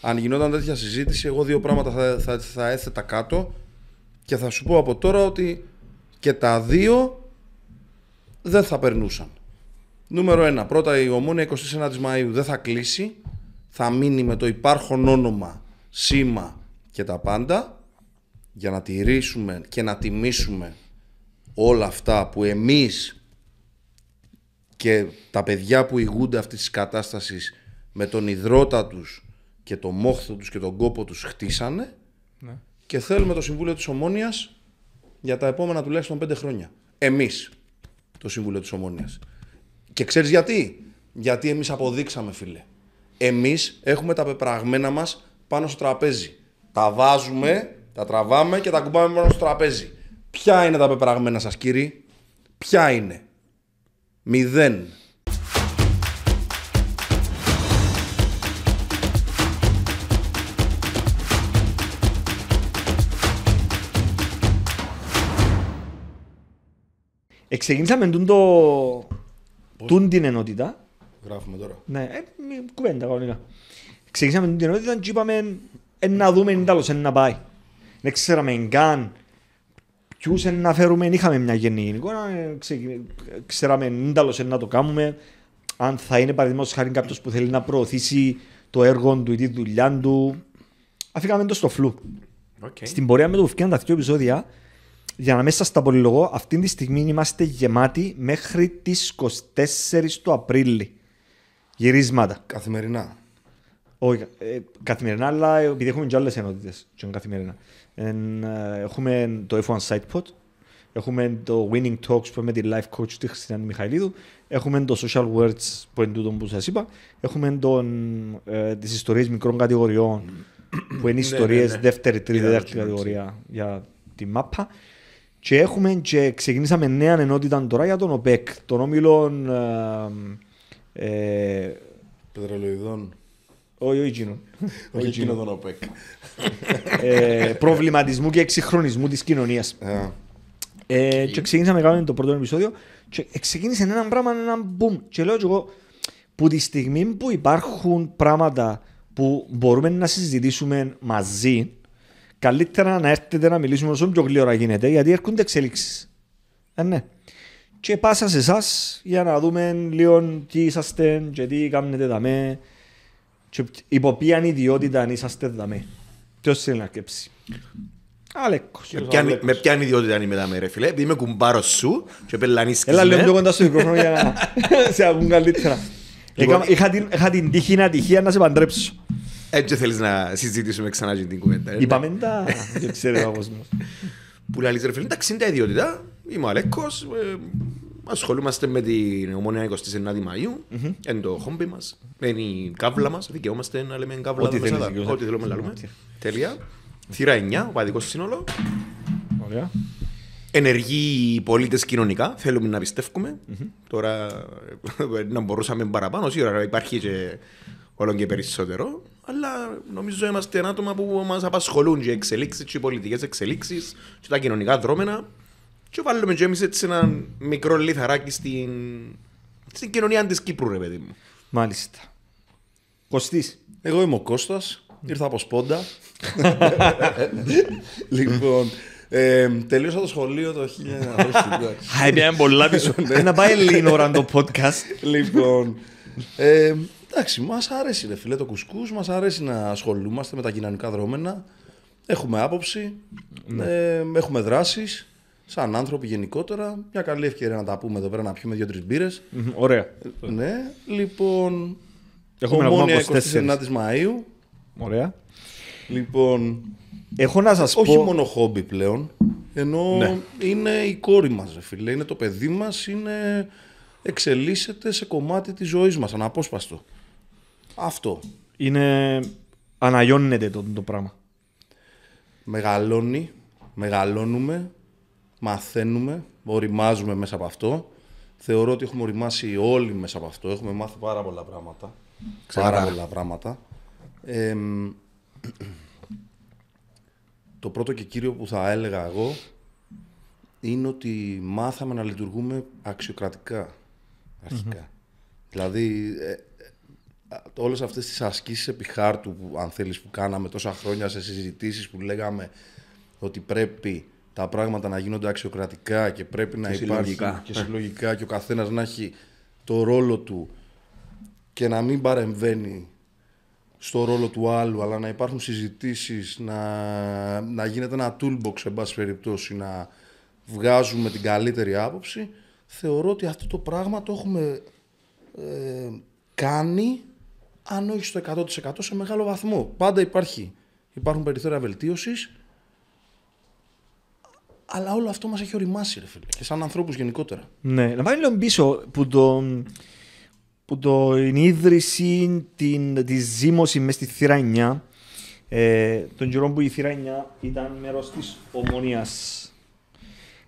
Αν γινόταν τέτοια συζήτηση, εγώ δύο πράγματα θα, θα, θα έθετα κάτω και θα σου πω από τώρα ότι και τα δύο δεν θα περνούσαν. Νούμερο ένα. Πρώτα η ομόνια 29 Μαΐου δεν θα κλείσει. Θα μείνει με το υπάρχον όνομα, σήμα και τα πάντα για να τηρήσουμε και να τιμήσουμε όλα αυτά που εμείς και τα παιδιά που ηγούνται αυτής της κατάστασης με τον υδρότα τους και το μόχθο τους και τον κόπο τους χτίσανε Ναι. και θέλουμε το Συμβούλιο της Ομόνιας για τα επόμενα τουλάχιστον πέντε χρόνια. Εμείς, το Συμβούλιο της Ομόνιας. Και ξέρεις γιατί; Γιατί εμείς αποδείξαμε, φίλε. Εμείς έχουμε τα πεπραγμένα μας πάνω στο τραπέζι. Τα βάζουμε, τα τραβάμε και τα κουμπάμε πάνω στο τραπέζι. Ποια είναι τα πεπραγμένα σας, κύριοι; Ποια είναι; Μηδέν. Εξεκίνησαμε τούν το... τούν την ενότητα. Γράφουμε τώρα. Ναι, ε, μη- κουβέντα κανονικά. Ξεκινήσαμε την ενότητα και είπαμε ε, να δούμε εν τέλος, εν να πάει. Δεν ξέραμε καν ποιους εν να φέρουμε, είχαμε μια γενική εικόνα, ε, ξεκι- ε, ξέραμε εν τέλος εν να το κάνουμε, αν θα είναι παραδείγματος χάρη κάποιος που θέλει να προωθήσει το έργο του ή τη δουλειά του. Αφήκαμε το στο φλου. Okay. Στην πορεία με το που φτιάχνουν τα δύο επεισόδια, για να μέσα στα πολυλογώ, αυτή τη στιγμή είμαστε γεμάτοι μέχρι τις 24 του Απρίλη. Γυρίσματα. Καθημερινά. Όχι, ε, καθημερινά, αλλά επειδή έχουμε και άλλες ενότητες και είναι καθημερινά. Εν, ε, έχουμε το F1 Sidepod, έχουμε το Winning Talks που είναι με τη life coach τη Χριστιανή Μιχαηλίδου, έχουμε το Social Words που είναι τούτο που σας είπα, έχουμε τον, ε, τις ιστορίες μικρών κατηγοριών που είναι ιστορίες ναι, ναι. δεύτερη, τρίτη, Είδα τέταρτη documentaries. κατηγορία για τη μάπα. Και έχουμε και ξεκινήσαμε νέα ενότητα τώρα για τον ΟΠΕΚ, τον όμιλο ε, ε, Πετρελοειδών. όχι, όχι εκείνον. Όχι εκείνο τον ΟΠΕΚ. ε, προβληματισμού και εξυγχρονισμού της κοινωνίας. Ε, Ε, και ξεκίνησαμε να κάνουμε το πρώτο επεισόδιο και ξεκίνησε ένα πράγμα, ένα μπουμ. Και λέω και εγώ, που τη στιγμή που υπάρχουν πράγματα που μπορούμε να συζητήσουμε μαζί, καλύτερα να έρθετε να μιλήσουμε όσο πιο γλύωρα γίνεται, γιατί έρχονται εξελίξεις. Ε, ναι. Και πάσα σε εσάς για να δούμε λίγο τι είσαστε και τι κάνετε δαμέ και υπό ποιαν ιδιότητα αν είσαστε δαμέ. Ποιος θέλει να αρκέψει. Αλέκος. Με ποια- Με ποια ιδιότητα είναι μετά με ρε φίλε, επειδή είμαι κουμπάρος σου και πελανίσκεις Έλα λίγο πιο με. κοντά στο μικρόφωνο για να σε ακούν καλύτερα. Λοιπόν, Έκαμα- Είχα την- είχα την τύχη να τυχεία να σε παντρέψω. Έτσι θέλεις να συζητήσουμε ξανά και την κουβέντα. ε, ναι. Είπαμε τα... Δεν ξέρει ο κόσμος. Που λέει ρε φίλε, εντάξει είναι τα ιδιότητα, είμαι ο Αλέκος, ε, ασχολούμαστε με την ομόνια 29 Μαΐου, είναι το χόμπι μας, είναι η κάβλα μας, δικαιούμαστε να λέμε κάβλα Ό,τι εδώ μέσα, θέλεις, τα- δικαιούμαστε. ό,τι θέλουμε να λέμε. Τέλεια. Θύρα 9, ο παδικός σύνολο. Ωραία. Ενεργοί πολίτες κοινωνικά, θέλουμε να πιστευουμε Τώρα ε, να μπορούσαμε παραπάνω, σίγουρα υπάρχει και όλο και περισσότερο. Αλλά νομίζω είμαστε άτομα που μας απασχολούν και οι εξελίξεις, και οι πολιτικές εξελίξεις, και τα κοινωνικά δρόμενα. Και βάλουμε και εμείς έτσι ένα μικρό λιθαράκι στην, στην κοινωνία της Κύπρου, ρε παιδί μου. Μάλιστα. Κωστής. Εγώ είμαι ο Κώστας, ήρθα από Σπόντα. λοιπόν, ε, τελείωσα το σχολείο το 1960. Χάι, πήγαμε πολλά πίσω. Να πάει λίγο ώρα το podcast. λοιπόν, ε, εντάξει, μας αρέσει ρε φίλε το κουσκούς, μας αρέσει να ασχολούμαστε με τα κοινωνικά δρόμενα. Έχουμε άποψη, ε, έχουμε δράσεις, σαν άνθρωποι γενικότερα. Μια καλή ευκαιρία να τα πούμε εδώ πέρα, να πιούμε δύο-τρεις μπύρες. Μμμ, Ωραία. ναι, λοιπόν, Έχουμε ακόμα ομόνια 24. 29 Μαΐου. Ωραία. Λοιπόν, Έχω να σας όχι πω... μόνο χόμπι πλέον, ενώ Ναι. είναι η κόρη μας, ρε φίλε. Είναι το παιδί μας, είναι... εξελίσσεται σε κομμάτι της ζωής μας, αναπόσπαστο. Αυτό. Είναι... Αναγιώνεται το, το πράγμα. Μεγαλώνει, μεγαλώνουμε, μαθαίνουμε, οριμάζουμε μέσα από αυτό. Θεωρώ ότι έχουμε οριμάσει όλοι μέσα από αυτό. Έχουμε μάθει πάρα πολλά πράγματα. Πάρα πολλά πράγματα. Εμ, το πρώτο και κύριο που θα έλεγα εγώ είναι ότι μάθαμε να λειτουργούμε αξιοκρατικά αρχικά. Δηλαδή, ε, ε, όλες αυτές τις ασκήσεις επί χάρτου που, αν θέλεις, που κάναμε τόσα χρόνια σε συζητήσεις που λέγαμε ότι πρέπει τα πράγματα να γίνονται αξιοκρατικά και πρέπει να Και υπάρχει συλλογικά. και συλλογικά και ο καθένας να έχει το ρόλο του και να μην παρεμβαίνει στο ρόλο του άλλου, αλλά να υπάρχουν συζητήσεις, να, να γίνεται ένα toolbox, σε πάση περιπτώσει, να βγάζουμε την καλύτερη άποψη, θεωρώ ότι αυτό το πράγμα το έχουμε ε, κάνει, αν όχι στο 100% σε μεγάλο βαθμό. Πάντα υπάρχει, υπάρχουν περιθώρια βελτίωσης, αλλά όλο αυτό μας έχει οριμάσει, ρε φίλε, και σαν ανθρώπους γενικότερα. Ναι, να πάει λίγο πίσω που το, που το η ίδρυση την, τη ζήμωση μες στη θύρα 9 ε, τον καιρό που η θύρα 9 ήταν μέρος της ομονίας.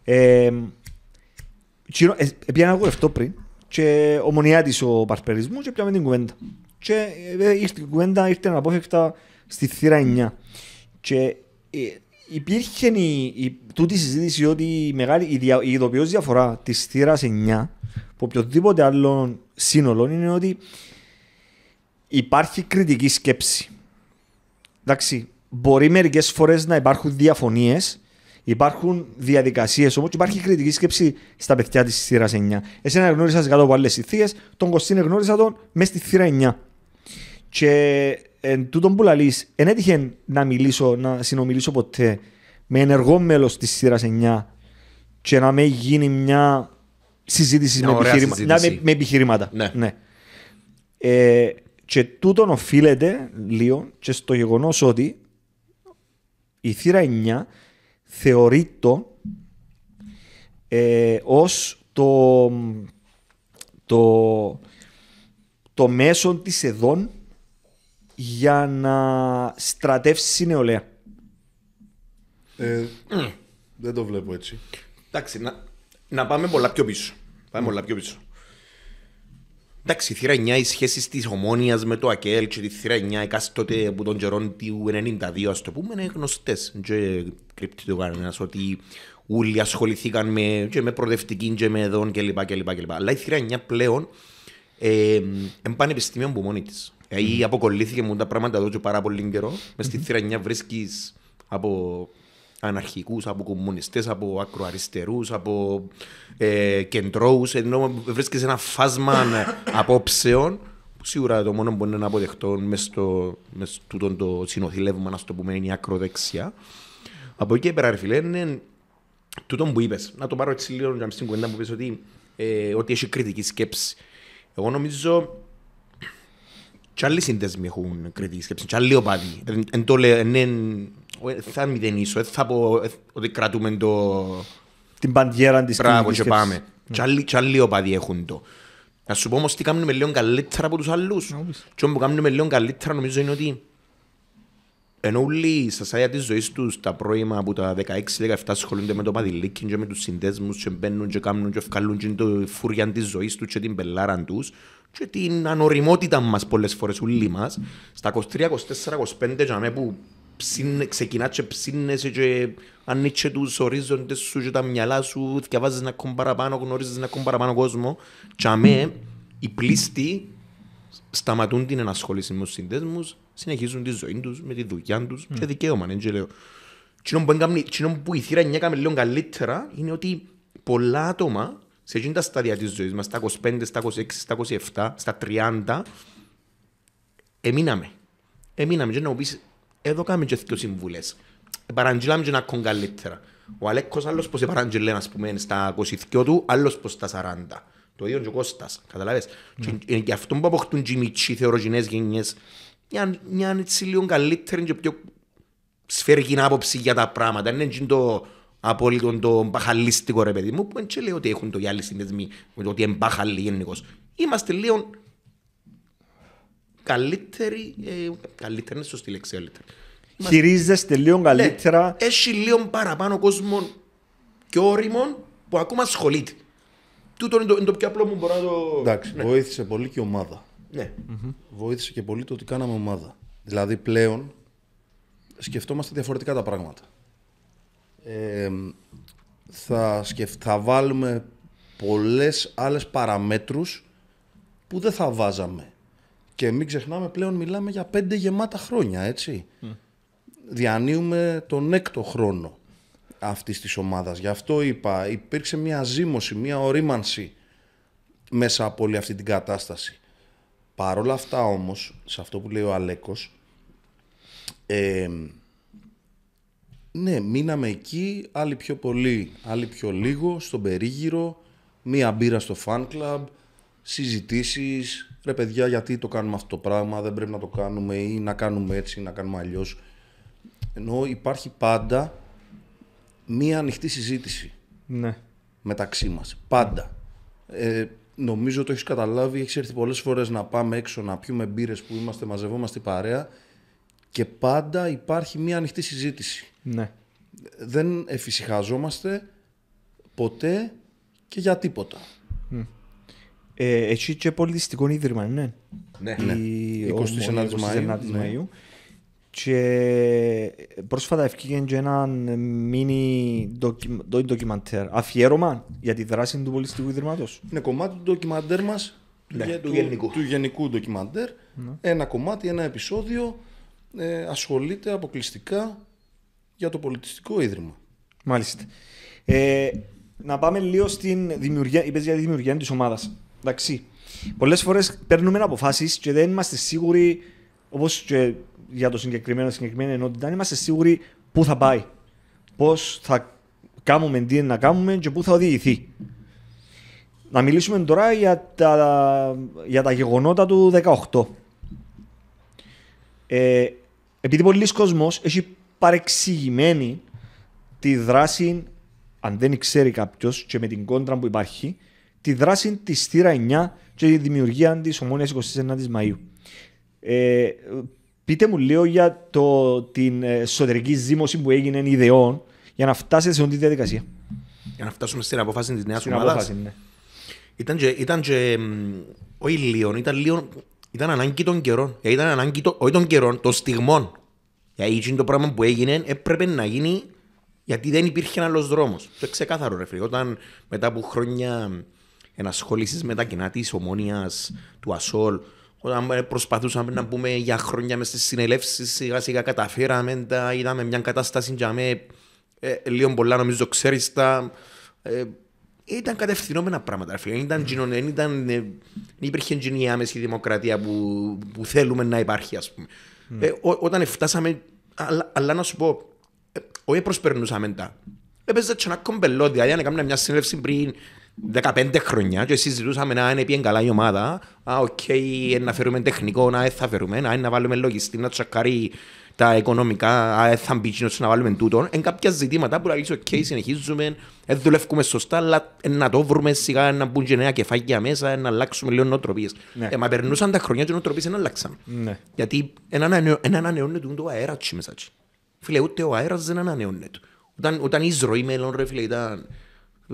Ε, τσιρο- ε, Έπιανα εγώ αυτό πριν και ομονιά της ο παρπερισμού και πιάμε την κουβέντα. Και ε, ήρθε η κουβέντα, ήρθε αναπόφευκτα στη θύρα 9. Και ε, υπήρχε η, η, τούτη συζήτηση ότι η, μεγάλη, η, δια, η ειδοποιώς διαφορά της θύρας 9 από οποιοδήποτε άλλο σύνολο είναι ότι υπάρχει κριτική σκέψη. Εντάξει, μπορεί μερικές φορές να υπάρχουν διαφωνίες, υπάρχουν διαδικασίες όμως και υπάρχει κριτική σκέψη στα παιδιά της θύρας 9. Εσένα γνώρισα κάτω από άλλες ηθείε, τον Κωστίν γνώρισα τον μες στη θύρα 9. Και εν τούτον που λαλείς, εν έτυχε να μιλήσω, να συνομιλήσω ποτέ με ενεργό μέλος της θύρα 9 και να με γίνει μια συζήτηση Μια με, ωραία επιχειρημα... να, συζήτηση. με, με επιχειρήματα. Ναι. Ε, και τούτον οφείλεται λίγο και στο γεγονός ότι η θύρα 9 θεωρείται ε, ως το, το, το μέσο της εδών για να στρατεύσει νεολαία. Ε, δεν το βλέπω έτσι. Εντάξει, να, να πάμε πολλά πιο πίσω. Πάμε πολλά πιο πίσω. Εντάξει, η θύρα 9, οι σχέσεις της ομόνοια με το ΑΚΕΛ και τη θύρα 9 εκάστοτε από τον καιρό του 92, ας το πούμε, είναι γνωστές. Δεν κρύπτει το κανένας ότι όλοι ασχοληθήκαν με, και με προοδευτική και με εδών κλπ. κλπ, κλπ. Αλλά η θύρα 9 πλέον ε, είναι πανεπιστήμιο από μόνη της. Δηλαδή αποκολλήθηκε μου τα πράγματα εδώ και πάρα πολύ καιρό. Μες στη θύρα 9 βρίσκεις από αναρχικούς, από κομμουνιστές, από ακροαριστερούς, από ε, κεντρώους, ενώ βρίσκεις ένα φάσμα απόψεων που σίγουρα το μόνο που μπορεί να αποδεχτώ μες στο, μες τούτο το συνοθήλευμα, να το πούμε, είναι η ακροδεξιά. Από εκεί και πέρα, ρε φίλε, είναι τούτο που είπες. Να το πάρω έτσι λίγο για να στην κουβέντα που είπες ότι, ε, ότι έχει κριτική σκέψη. Εγώ νομίζω και άλλοι σύνδεσμοι έχουν κριτική σκέψη, και άλλοι οπαδοί. Εν- εν το λέω, εν- εν- ε, θα μηδενίσω, δεν θα πω ε, ότι κρατούμε το Την παντιέρα της μπράβο κριτικής και σκέψης. πάμε. Και άλλοι- Και άλλοι οπαδοί έχουν το. Να σου πω όμως τι κάνουμε λίγο καλύτερα από τους άλλους. Και όμως που κάνουμε λίγο καλύτερα νομίζω είναι ότι ενώ όλοι στα σάγια της ζωής τους τα πρώιμα από τα 16-17 ασχολούνται με το παδιλίκι και με τους συνδέσμους και μπαίνουν και κάνουν και ευκαλούν και το φούρια της ζωής τους και την πελάρα τους και την ανοριμότητα μας πολλές φορές όλοι μας στα 23, 24, 25 για μένα που ψήνε- ξεκινάς και ψήνεσαι και ανοίξε τους ορίζοντες σου και τα μυαλά σου διαβάζεις να ακόμα παραπάνω, γνωρίζεις να ακόμα παραπάνω κόσμο και αμέ οι πλήστοι σταματούν την ενασχόληση με τους συνδέσμους, συνεχίζουν τη ζωή τους με τη δουλειά τους και δικαίωμα, δεν και λέω. Εκείνο που έκαμε- εκείνο που η θύρα 9 έκαμε λίγο καλύτερα είναι ότι πολλά άτομα σε εκείνα τα στάδια της ζωής μας, στα 25, στα 26, στα 27, στα 30, εμείναμε. Εμείναμε και να μου πεις, εδώ κάνουμε και δύο συμβουλές. Παραγγείλαμε και να ακούν καλύτερα. Ο Αλέκος άλλος πως παραγγείλε, ας πούμε, στα 22 του, άλλος πως στα 40. Το ίδιο και ο Κώστας, καταλάβες. Και είναι και αυτό που αποκτούν και οι μητσοί θεωρογενές γενιές, μια, μια έτσι λίγο καλύτερη και πιο σφαιρική άποψη για τα πράγματα. Είναι έτσι το απόλυτο το μπαχαλίστικο ρε παιδί μου, που δεν λέω ότι έχουν το οι άλλοι συνδεσμοί, ότι είναι μπαχαλοί γενικώς. Είμαστε λίγο καλύτεροι, ε, καλύτερη είναι σωστή λέξη, καλύτερη. Χειρίζεστε λίγο καλύτερα. Ναι, έχει λίγο παραπάνω κόσμο και όριμο που ακόμα ασχολείται. Τούτο είναι το, είναι το πιο απλό που μπορώ να το... Εντάξει, βοήθησε πολύ και η ομάδα. Ναι. Βοήθησε και πολύ το ότι κάναμε ομάδα. Δηλαδή πλέον σκεφτόμαστε διαφορετικά τα πράγματα. Ε, θα, σκεφ... θα βάλουμε πολλές άλλες παραμέτρους που δεν θα βάζαμε. Και μην ξεχνάμε πλέον μιλάμε για πέντε γεμάτα χρόνια, έτσι. Διανύουμε τον έκτο χρόνο αυτής της ομάδας. Γι' αυτό είπα, υπήρξε μια ζήμωση, μια ορίμανση μέσα από όλη αυτή την κατάσταση. Παρ' όλα αυτά όμως, σε αυτό που λέει ο Αλέκος, ε, ναι, μείναμε εκεί, άλλοι πιο πολύ, άλλοι πιο λίγο, στον περίγυρο, μία μπύρα στο fan club, συζητήσεις, ρε παιδιά γιατί το κάνουμε αυτό το πράγμα, δεν πρέπει να το κάνουμε ή να κάνουμε έτσι ή να κάνουμε αλλιώς. Ενώ υπάρχει πάντα μία ανοιχτή συζήτηση Ναι. μεταξύ μας. Πάντα. Ε, νομίζω το έχεις καταλάβει, έχεις έρθει πολλές φορές να πάμε έξω να πιούμε μπύρες που είμαστε, μαζευόμαστε η παρέα και πάντα υπάρχει μία ανοιχτή συζήτηση. Ναι. Δεν εφησυχαζόμαστε ποτέ και για τίποτα. Ε, έχει και πολιτιστικό ίδρυμα, ναι. Ναι. Η- 29 ο- ο- Μαΐου, 29 ναι. Μαΐου. Και πρόσφατα ευκήγε και ένα μίνι ντοκι- ντο- ντοκιμαντέρ αφιέρωμα για τη δράση του πολιτιστικού ιδρύματος. Είναι κομμάτι του ντοκιμαντέρ μας, Ναι, για- του γενικού. του γενικού ντοκιμαντέρ. Ένα κομμάτι, ένα επεισόδιο ε, ασχολείται αποκλειστικά για το πολιτιστικό ίδρυμα. Μάλιστα. Ε, να πάμε λίγο στην δημιουργία, είπες για τη δημιουργία της ομάδας. Εντάξει. Πολλές φορές παίρνουμε αποφάσεις και δεν είμαστε σίγουροι, όπως και για το συγκεκριμένο, συγκεκριμένη ενότητα, δεν είμαστε σίγουροι πού θα πάει. Πώς θα κάνουμε, τι είναι να κάνουμε και πού θα οδηγηθεί. Να μιλήσουμε τώρα για τα, για τα γεγονότα του 18. Ε, επειδή πολλοί κόσμος έχει παρεξηγημένη τη δράση, αν δεν ξέρει κάποιος και με την κόντρα που υπάρχει, τη δράση της θύρα 9 και τη δημιουργία της ομόνοια 29η Μαου. Ε, πείτε μου λίγο για το, την εσωτερική ζήμωση που έγινε ιδεών για να φτάσετε σε αυτή τη διαδικασία. Για να φτάσουμε στην απόφαση της νέας Στην ομάδας. απόφαση, ναι. Ήταν και, ήταν και μ, όχι λίγο, ήταν λίγο, ήταν ανάγκη των καιρών. Ε, Ήταν ανάγκη το, όχι των καιρών, των στιγμών. Γιατί εκείνο το πράγμα που έγινε έπρεπε να γίνει γιατί δεν υπήρχε άλλος δρόμος. Το ξεκάθαρο ρε φίλε. Όταν μετά από χρόνια ενασχόλησης με τα κοινά της ομόνιας, του ΑΣΟΛ, όταν προσπαθούσαμε να πούμε για χρόνια μες στις συνελεύσεις, σιγά σιγά καταφέραμε, τα είδαμε μια κατάσταση για με, ε, λίγο πολλά νομίζω ξέρεις τα, ε, ήταν κατευθυνόμενα πράγματα. ρε φίλε. Δεν ήταν, κοινωνία, δεν ήταν, ε, δεν υπήρχε εκείνη η άμεση δημοκρατία που, που θέλουμε να υπάρχει, ας πούμε. Ε, ό, όταν φτάσαμε, αλλά, αλλά να σου πω, ε, όχι προσπερνούσαμε τα. Έπαιζε και ένα κομπελό, δηλαδή αν έκανα μια συνέλευση πριν 15 χρόνια και συζητούσαμε να είναι πιέν καλά η ομάδα, α, οκ, ε, να φέρουμε τεχνικό, να ε, θα φέρουμε, να, ε, να βάλουμε λογιστή, να τσακάρει τα οικονομικά, α, ε, θα μπει κοινός να βάλουμε τούτο. Εν κάποια ζητήματα που λέει, οκ, συνεχίζουμε, ε, δουλεύουμε σωστά, αλλά ε, να το βρούμε σιγά, να μπουν και νέα κεφάγια μέσα, ε, να αλλάξουμε λίγο νοοτροπίες. Ναι. Ε, μα περνούσαν τα χρόνια και οι νοοτροπίες δεν αλλάξαν. Ναι. Γιατί ένα ανανεω- ένα ανανεώνεται το αέρας τσι μέσα τσι. Φίλε, ούτε ο αέρας δεν ανανεώνεται. Όταν, όταν η εισρωή μέλλον, ρε φίλε, ήταν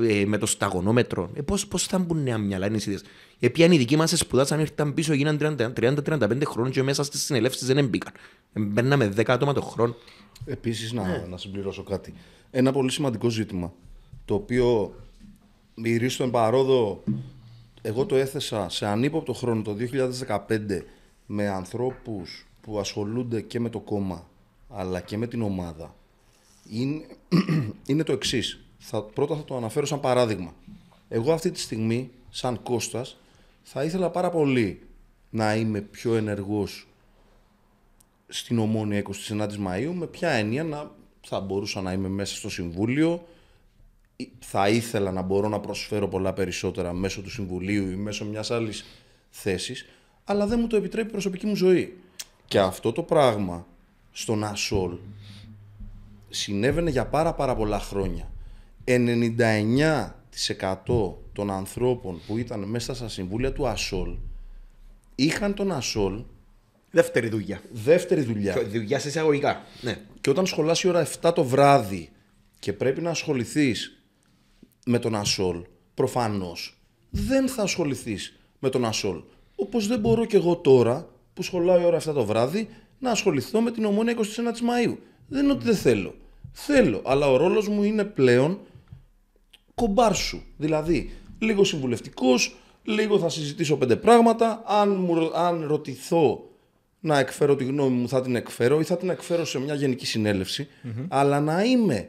ε, με το σταγονόμετρο, ε, πώς, πώς θα μπουν νέα μυαλά, είναι οι ιδέες. Επειδή οι δικοί μας σπουδάσαν, ήρθαν πίσω, γίναν 30-35 χρόνων και μέσα στις συνελεύσεις δεν μπήκαν. Ε, Μπαίναμε 10 άτομα το χρόνο. Επίσης, να, να συμπληρώσω κάτι. Ένα πολύ σημαντικό ζήτημα, το οποίο μυρίστον παρόδο, εγώ το έθεσα σε ανύποπτο χρόνο το 2015 με ανθρώπους που ασχολούνται και με το κόμμα, αλλά και με την ομάδα, είναι, είναι το εξής. Θα, πρώτα θα το αναφέρω σαν παράδειγμα. Εγώ αυτή τη στιγμή, σαν Κώστας, θα ήθελα πάρα πολύ να είμαι πιο ενεργός στην Ομόνια 29 Μαΐου με ποια έννοια να θα μπορούσα να είμαι μέσα στο Συμβούλιο ή θα ήθελα να μπορώ να προσφέρω πολλά περισσότερα μέσω του Συμβουλίου ή μέσω μιας άλλης θέσης αλλά δεν μου το επιτρέπει η προσωπική μου ζωή. Και αυτό το πράγμα στον ΑΣΟΛ συνέβαινε για πάρα πάρα πολλά χρόνια. 99% των ανθρώπων που ήταν μέσα στα συμβούλια του ΑΣΟΛ είχαν τον ΑΣΟΛ Δεύτερη δουλειά. δεύτερη δουλειά. Δουλειά σε εισαγωγικά. Ναι. Και όταν σχολάσει η ώρα 7 το βράδυ και πρέπει να ασχοληθείς με τον Ασόλ, προφανώς δεν θα ασχοληθείς με τον Ασόλ. Όπως δεν μπορώ κι εγώ τώρα που σχολάω η ώρα 7 το βράδυ να ασχοληθώ με την ομόνια 29 της Μαου. Δεν είναι ότι δεν θέλω. Θέλω, αλλά ο ρόλος μου είναι πλέον κομπάρσου. Δηλαδή, λίγο συμβουλευτικός, λίγο θα συζητήσω πέντε πράγματα. Αν, μου, ρω- αν ρωτηθώ να εκφέρω τη γνώμη μου, θα την εκφέρω ή θα την εκφέρω σε μια γενική συνέλευση. Αλλά να είμαι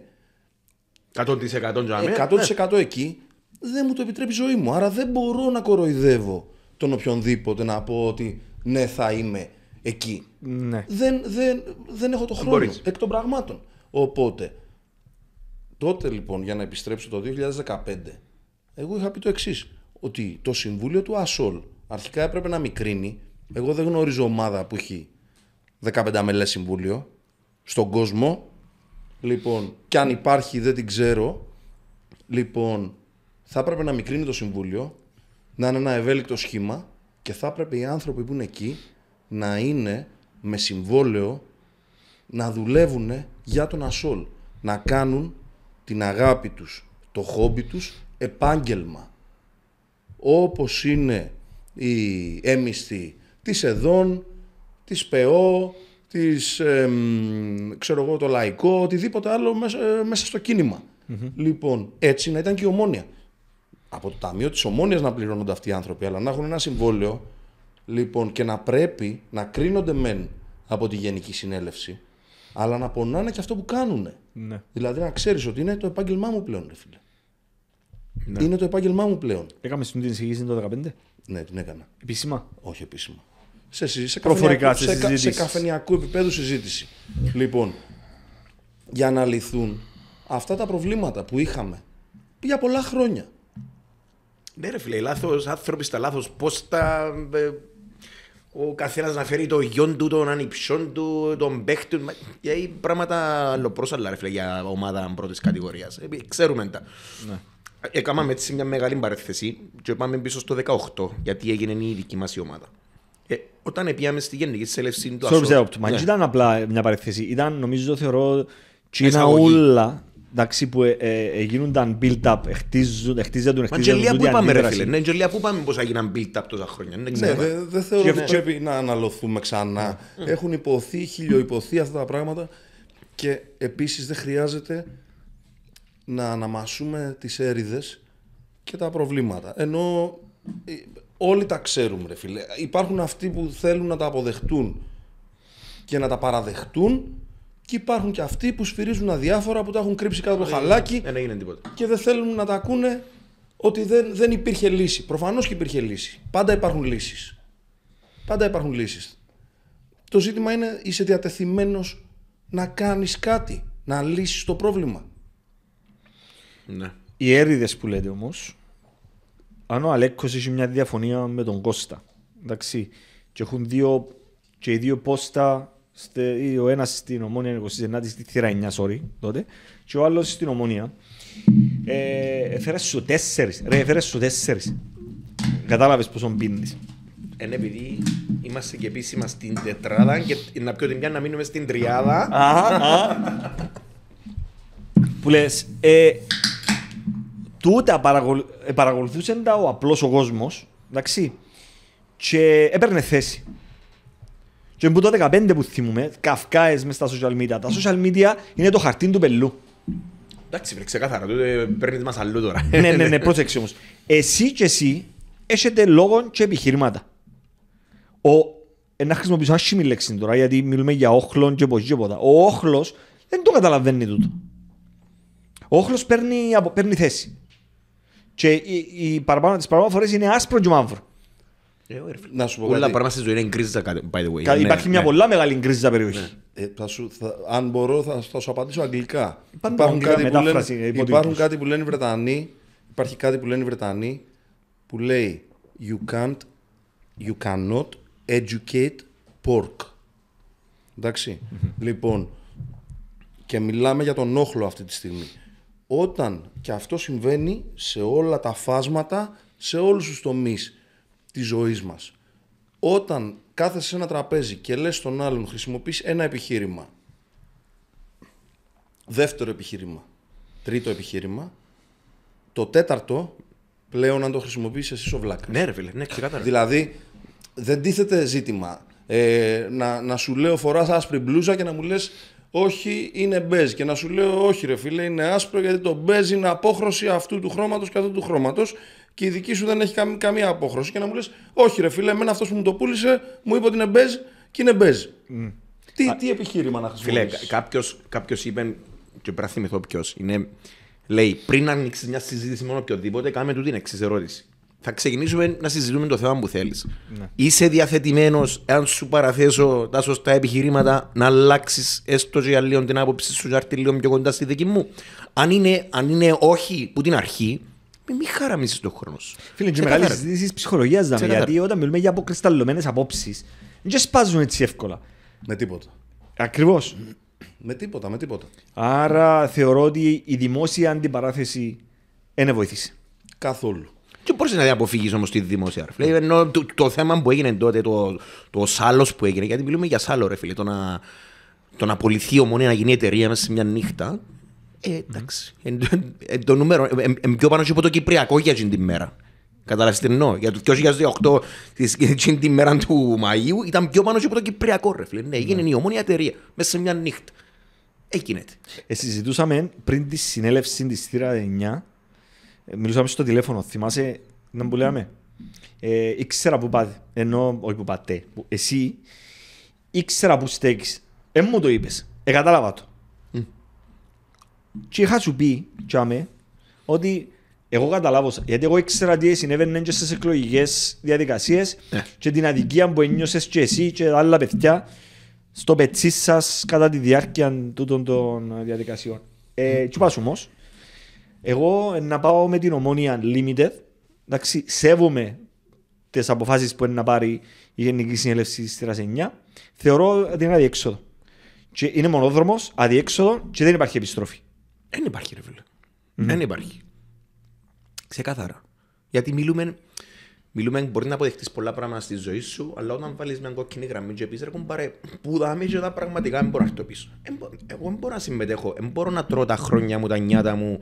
100% για μένα. 100% εκεί δεν μου το επιτρέπει η ζωή μου. Άρα δεν μπορώ να κοροϊδεύω τον οποιονδήποτε να πω ότι ναι θα είμαι εκεί. Ναι. Δεν, δεν, δεν έχω το χρόνο μπορείς. εκ των πραγμάτων. Οπότε, τότε λοιπόν για να επιστρέψω το 2015, εγώ είχα πει το εξής ότι το Συμβούλιο του ΑΣΟΛ αρχικά έπρεπε να μικρύνει. Εγώ δεν γνωρίζω ομάδα που έχει 15 μελέ συμβούλιο στον κόσμο. Λοιπόν, και αν υπάρχει δεν την ξέρω. Λοιπόν, θα έπρεπε να μικρύνει το Συμβούλιο, να είναι ένα ευέλικτο σχήμα και θα έπρεπε οι άνθρωποι που είναι εκεί να είναι με συμβόλαιο να δουλεύουν για τον Ασόλ. Να κάνουν την αγάπη τους, το χόμπι τους επάγγελμα. Όπως είναι η έμισθη της ΕΔΟΝ, της ΠΕΟ, της, εμ, ξέρω εγώ, το λαϊκό, οτιδήποτε άλλο μέσα, ε, μέσα στο κινημα Λοιπόν, έτσι να ήταν και η ομόνια. Από το ταμείο της ομόνιας να πληρώνονται αυτοί οι άνθρωποι, αλλά να έχουν ένα συμβόλαιο λοιπόν, και να πρέπει να κρίνονται μεν από τη Γενική Συνέλευση, αλλά να πονάνε και αυτό που κάνουν. Ναι. Δηλαδή να ξέρεις ότι είναι το επάγγελμά μου πλέον, ρε φίλε. Ναι. Είναι το επάγγελμά μου πλέον. Έκαμε στην την εισηγήση το 2015. Ναι, την έκανα. Επίσημα; Όχι επίσημα. Σε, συ- σε, Προφορικά καφενειακού- στις σε, κα- σε συζητήσεις. καφενειακού επίπεδου συζήτηση. λοιπόν, για να λυθούν αυτά τα προβλήματα που είχαμε για πολλά χρόνια. Ναι, ρε φίλε, λάθος άνθρωποι στα λάθος πόστα. ε, Ο καθένας να φέρει το γιον του, τον ανιψιόν του, τον παίχτη του. Γιατί πράγματα αλλοπρόσαλλα, ρε φίλε, για ομάδα πρώτης κατηγορίας. Ε, Ξέρουμε τα. Ναι. Έκαναμε έτσι μια μεγάλη παρέθεση και πάμε πίσω στο 18, γιατί έγινε η δική μας η ομάδα. Ε, όταν πήγαμε στη γενική σέλευση του Sorry, Ασόλ- Zero, Μα Ναι. δεν ήταν απλά μια παρεθέση. Ήταν, νομίζω, θεωρώ, τσίνα Εισαγωγή. ούλα εντάξει, που ε, ε, ε, γίνονταν build-up, χτίζονταν, χτίζονταν, Μα χτίζονταν Τζελία που τούτη είπαμε ρε αντίδραση. φίλε, ναι Τζελία που είπαμε πως έγιναν build-up τόσα χρόνια, δεν Ναι, ξέρω. δεν δεν θεωρώ Και- ότι και- πρέπει να αναλωθούμε ξανά. Έχουν υποθεί, χιλιοϊποθεί αυτά τα πράγματα και επίσης δεν χρειάζεται να αναμασούμε τις έρηδες και τα προβλήματα. Ενώ ε, όλοι τα ξέρουμε ρε φίλε. Υπάρχουν αυτοί που θέλουν να τα αποδεχτούν και να τα παραδεχτούν και υπάρχουν και αυτοί που σφυρίζουν αδιάφορα που τα έχουν κρύψει κάτω από το χαλάκι Δεν έγινε τίποτα. και δεν θέλουν να τα ακούνε ότι δεν, δεν υπήρχε λύση. Προφανώς και υπήρχε λύση. Πάντα υπάρχουν λύσεις. Πάντα υπάρχουν λύσεις. Το ζήτημα είναι είσαι διατεθειμένος να κάνεις κάτι, να λύσεις το πρόβλημα. Ναι. Οι έρηδες που λέτε όμως, αν ο Αλέκος έχει μια διαφωνία με τον Κώστα, εντάξει, και έχουν δύο, και οι δύο πόστα, στε, ή ο ένας στην Ομόνια 29 στη θύρα 9, sorry, τότε, και ο άλλος στην Ομόνια, ε, έφερες σου τέσσερις, ρε, έφερες σου τέσσερις. Κατάλαβες πόσο πίνεις. Είναι επειδή είμαστε και επίσημα στην τετράδα και να πιω την μια να μείνουμε στην τριάδα. που λες, ε, τούτα παρακολου, ε, παρακολουθούσε τα ο απλός ο κόσμος, εντάξει, και έπαιρνε θέση. Και που το 15 που θυμούμε, καυκάες μες στα social media. Τα social media είναι το χαρτί του πελού. Εντάξει, βρε, ξεκάθαρα, τότε παίρνεις μας αλλού τώρα. ναι, ναι, ναι, πρόσεξε όμως. Εσύ και εσύ έχετε λόγο και επιχειρήματα. Ο, ε, να χρησιμοποιήσω άσχημη λέξη τώρα, γιατί μιλούμε για όχλον και πως και ποτα. Ο όχλος δεν το καταλαβαίνει τούτο. Ο όχλος παίρνει, απο- παίρνει θέση. Και οι, οι παραπάνω, τις παραπάνω φορές είναι άσπρο και μαύρο. Ε, ρε, φίλε. Να σου πω Όλα κάτι. πράγματα στη ζωή είναι γκρίζα, by the way. Κα- Ναι, Υπάρχει μια ναι. πολλά μεγάλη γκρίζα περιοχή. Ε, θα σου, θα, αν μπορώ θα, θα σου απαντήσω αγγλικά. Πάντα αγγλικά κάτι, που μετάφραση, λένε, υποτίτλους. υπάρχουν κάτι που λένε οι Βρετανοί, υπάρχει κάτι που λένε οι Βρετανοί που λέει you can't, you cannot educate pork. ενταξει Λοιπόν, και μιλάμε για τον όχλο αυτή τη στιγμή. Όταν και αυτό συμβαίνει σε όλα τα φάσματα, σε όλους τους τομείς της ζωής μας. Όταν κάθεσαι σε ένα τραπέζι και λες στον άλλον χρησιμοποιείς ένα επιχείρημα, δεύτερο επιχείρημα, τρίτο επιχείρημα, το τέταρτο πλέον αν το χρησιμοποιείς εσύ ο βλάκας. Ναι, ρε φίλε, ναι, ξεκάθαρα. Δηλαδή, δεν τίθεται ζήτημα ε, να, να σου λέω φοράς άσπρη μπλούζα και να μου λες όχι είναι μπέζ και να σου λέω όχι ρε φίλε είναι άσπρο γιατί το μπέζ είναι απόχρωση αυτού του χρώματος και αυτού του χρώματος και η δική σου δεν έχει καμ- καμία απόχρωση και να μου λες: Όχι, ρε φίλε, εμένα αυτός που μου το πούλησε μου είπε ότι είναι μπέζ και είναι μπέζ. Τι, τι επιχείρημα να Φίλε, χρησιμοποιήσεις; κάποιος κάποιος είπε, και πρέπει να θυμηθώ ποιος, είναι. Λέει, πριν ανοίξεις μια συζήτηση με οποιοδήποτε, κάμε του την εξής ερώτηση. Θα ξεκινήσουμε να συζητούμε το θέμα που θέλεις. Ναι. Είσαι διαθετημένος, αν σου παραθέσω τα σωστά επιχειρήματα, να αλλάξεις έστω και για λίγο την άποψη σου, να έρθει λίγο πιο κοντά στη δική μου. Αν είναι, αν είναι όχι που την αρχή, μην χαραμίσει τον χρόνο σου. Φίλε, και Ξεκάθαρα. μεγάλη συζήτηση ψυχολογίας δάμε, Ξεκάθαρα. γιατί όταν μιλούμε για αποκρισταλλωμένες απόψεις, δεν σπάζουν έτσι εύκολα. Με τίποτα. Ακριβώς. Με τίποτα, με τίποτα. Άρα θεωρώ ότι η δημόσια αντιπαράθεση δεν βοήθησε. Καθόλου. Και μπορείς να αποφύγεις όμως τη δημόσια. Ρε. φίλε. Ενώ το, το θέμα που έγινε τότε, το, το σάλος που έγινε, γιατί μιλούμε για σάλο, ρε φίλε, το να, το να απολυθεί η ομόνια να γίνει εταιρεία μέσα σε μια νύχτα. Ε, εντάξει. Εν, εν, το νούμερο, ε, ε, ε, πιο πάνω και από το Κυπριακό για την τη μέρα. Καταλάβεις τι εννοώ; Για το 2018, της- εκείνη τη μέρα του Μαΐου, ήταν πιο πάνω και από το Κυπριακό, ρε φίλε. Ναι, έγινε η ομόνια εταιρεία μέσα σε μια νύχτα. Έγινε. Ε, συζητούσαμε πριν τη συνέλευση της θύρα 9, ε, μιλούσαμε στο τηλέφωνο. Θυμάσαι να που λέμε. Ε, ήξερα που πάτε. Ενώ, όχι που πάτε. που- Εσύ ήξερα που στέκεις. Ε, μου το είπες. Ε, κατάλαβα το. Και είχα σου πει, τσάμε, ότι εγώ καταλάβω, γιατί εγώ ήξερα τι συνέβαινε και στις εκλογικές διαδικασίες Ναι. και την αδικία που ένιωσες και εσύ και τα άλλα παιδιά στο πετσί σας κατά τη διάρκεια τούτων των διαδικασιών. Ε, τι πας όμως, εγώ ε, να πάω με την ομόνια Limited, εντάξει, σέβομαι τις αποφάσεις που είναι να πάρει η Γενική Συνέλευση της Θήρας 9, θεωρώ ότι είναι αδιέξοδο. Και είναι μονόδρομος, αδιέξοδο και δεν υπάρχει επιστροφή. Δεν υπάρχει, ρε φίλε. Δεν υπάρχει. Ξεκάθαρα. Γιατί μιλούμε, μιλούμε μπορεί να αποδεχτείς πολλά πράγματα στη ζωή σου, αλλά όταν βάλεις μια κόκκινη γραμμή και πεις ρε κουμπάρε, που δάμε και τα πραγματικά δεν μπορώ να έρθω πίσω. Εν μπο- Εγώ δεν μπορώ να συμμετέχω, δεν μπορώ να τρώω τα χρόνια μου, τα νιάτα μου,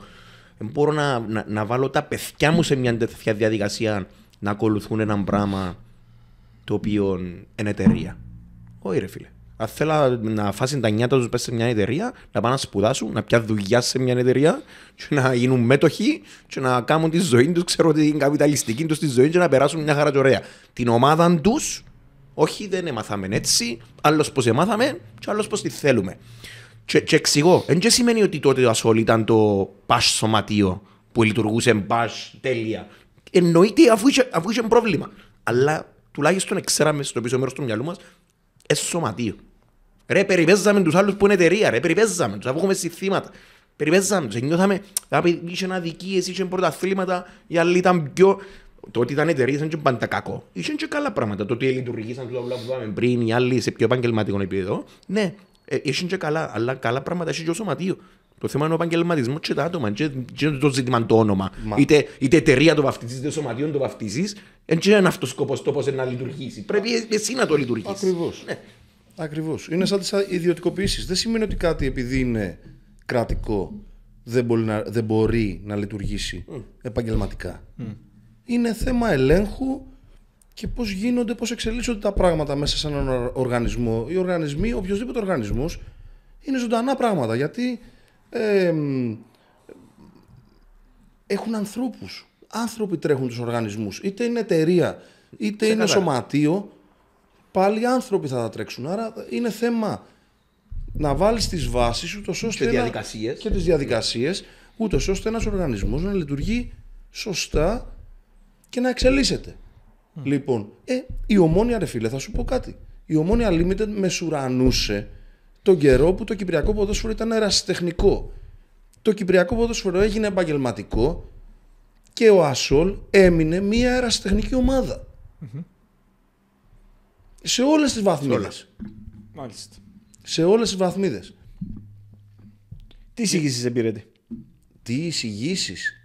δεν μπορώ να, να, να βάλω τα παιδιά μου σε μια τέτοια διαδικασία να ακολουθούν ένα πράγμα το οποίο είναι εταιρεία. Όχι, ρε φίλε. Αν θέλω να φάσουν τα νιάτα τους σε μια εταιρεία, να πάνε να σπουδάσουν, να πιάσουν δουλειά σε μια εταιρεία, και να γίνουν μέτοχοι, και να κάνουν τη ζωή τους, ξέρω ότι είναι καπιταλιστική τους τη ζωή, και να περάσουν μια χαρά και ωραία. Την ομάδα τους, όχι δεν έμαθαμε έτσι, άλλος πώ έμαθαμε, και άλλος πώ τη θέλουμε. Και, και εξηγώ, δεν και σημαίνει ότι τότε το ασόλ ήταν το πας σωματείο που λειτουργούσε πας τέλεια. Εννοείται αφού είχε, αφού είχε πρόβλημα. Αλλά τουλάχιστον ξέραμε στο πίσω μέρος του μυαλού μας, ε, σωματείο. Ρε, περιπέζαμε τους άλλους που είναι εταιρεία, ρε, περιπέζαμε τους, αφού έχουμε συστήματα. Περιπέζαμε τους, νιώθαμε, απ' είχε αδικίες, είχε πρωταθλήματα, οι άλλοι ήταν πιο... Το ότι ήταν εταιρείες ήταν και πάντα κακό. Είχε και καλά πράγματα. Το ότι λειτουργήσαν τούτα όλα που είπαμε πριν, οι άλλοι σε πιο επαγγελματικό επίπεδο. Ναι, ε, είχε και καλά, αλλά καλά πράγματα είχε και ο σωματείο. Το θέμα είναι ο επαγγελματισμός και τα άτομα. Και, και το ζήτημα το όνομα. Μα- Είτε, είτε εταιρεία το βαφτίζεις, είτε σωματείο το βαφτίζεις. Δεν είναι αυτός ο σκοπός το πώς να λειτουργήσει. Πρέπει εσύ να το λειτουργήσεις. Ακριβώς. Ναι. Ακριβώς. Είναι σαν τις ιδιωτικοποιήσεις. Δεν σημαίνει ότι κάτι επειδή είναι κρατικό δεν μπορεί να, δεν μπορεί να λειτουργήσει επαγγελματικά. Είναι θέμα ελέγχου και πώς γίνονται, πώς εξελίσσονται τα πράγματα μέσα σε έναν οργ- οργανισμό. Οι οργανισμοί, οποιοδήποτε οργανισμός, είναι ζωντανά πράγματα γιατί ε, μ, έχουν ανθρώπους. Άνθρωποι τρέχουν τους οργανισμούς. Είτε είναι εταιρεία, είτε είναι Ξεκάθαρα. σωματείο, πάλι άνθρωποι θα τα τρέξουν. Άρα είναι θέμα να βάλεις τις βάσεις ούτως ώστε Και να- διαδικασίες. και τις διαδικασίες ούτως ώστε ένας οργανισμός να λειτουργεί σωστά και να εξελίσσεται. Λοιπόν, ε, η ομόνια ρε φίλε θα σου πω κάτι. Η ομόνια Limited μεσουρανούσε τον καιρό που το κυπριακό ποδόσφαιρο ήταν ερασιτεχνικό. Το κυπριακό ποδόσφαιρο έγινε επαγγελματικό και ο Ασόλ έμεινε μια ερασιτεχνική ομάδα. Σε όλες τις βαθμίδες. Μάλιστα. Σε όλες τις βαθμίδες. Τι εισηγήσεις εμπειρέτε. Τι εισηγήσεις;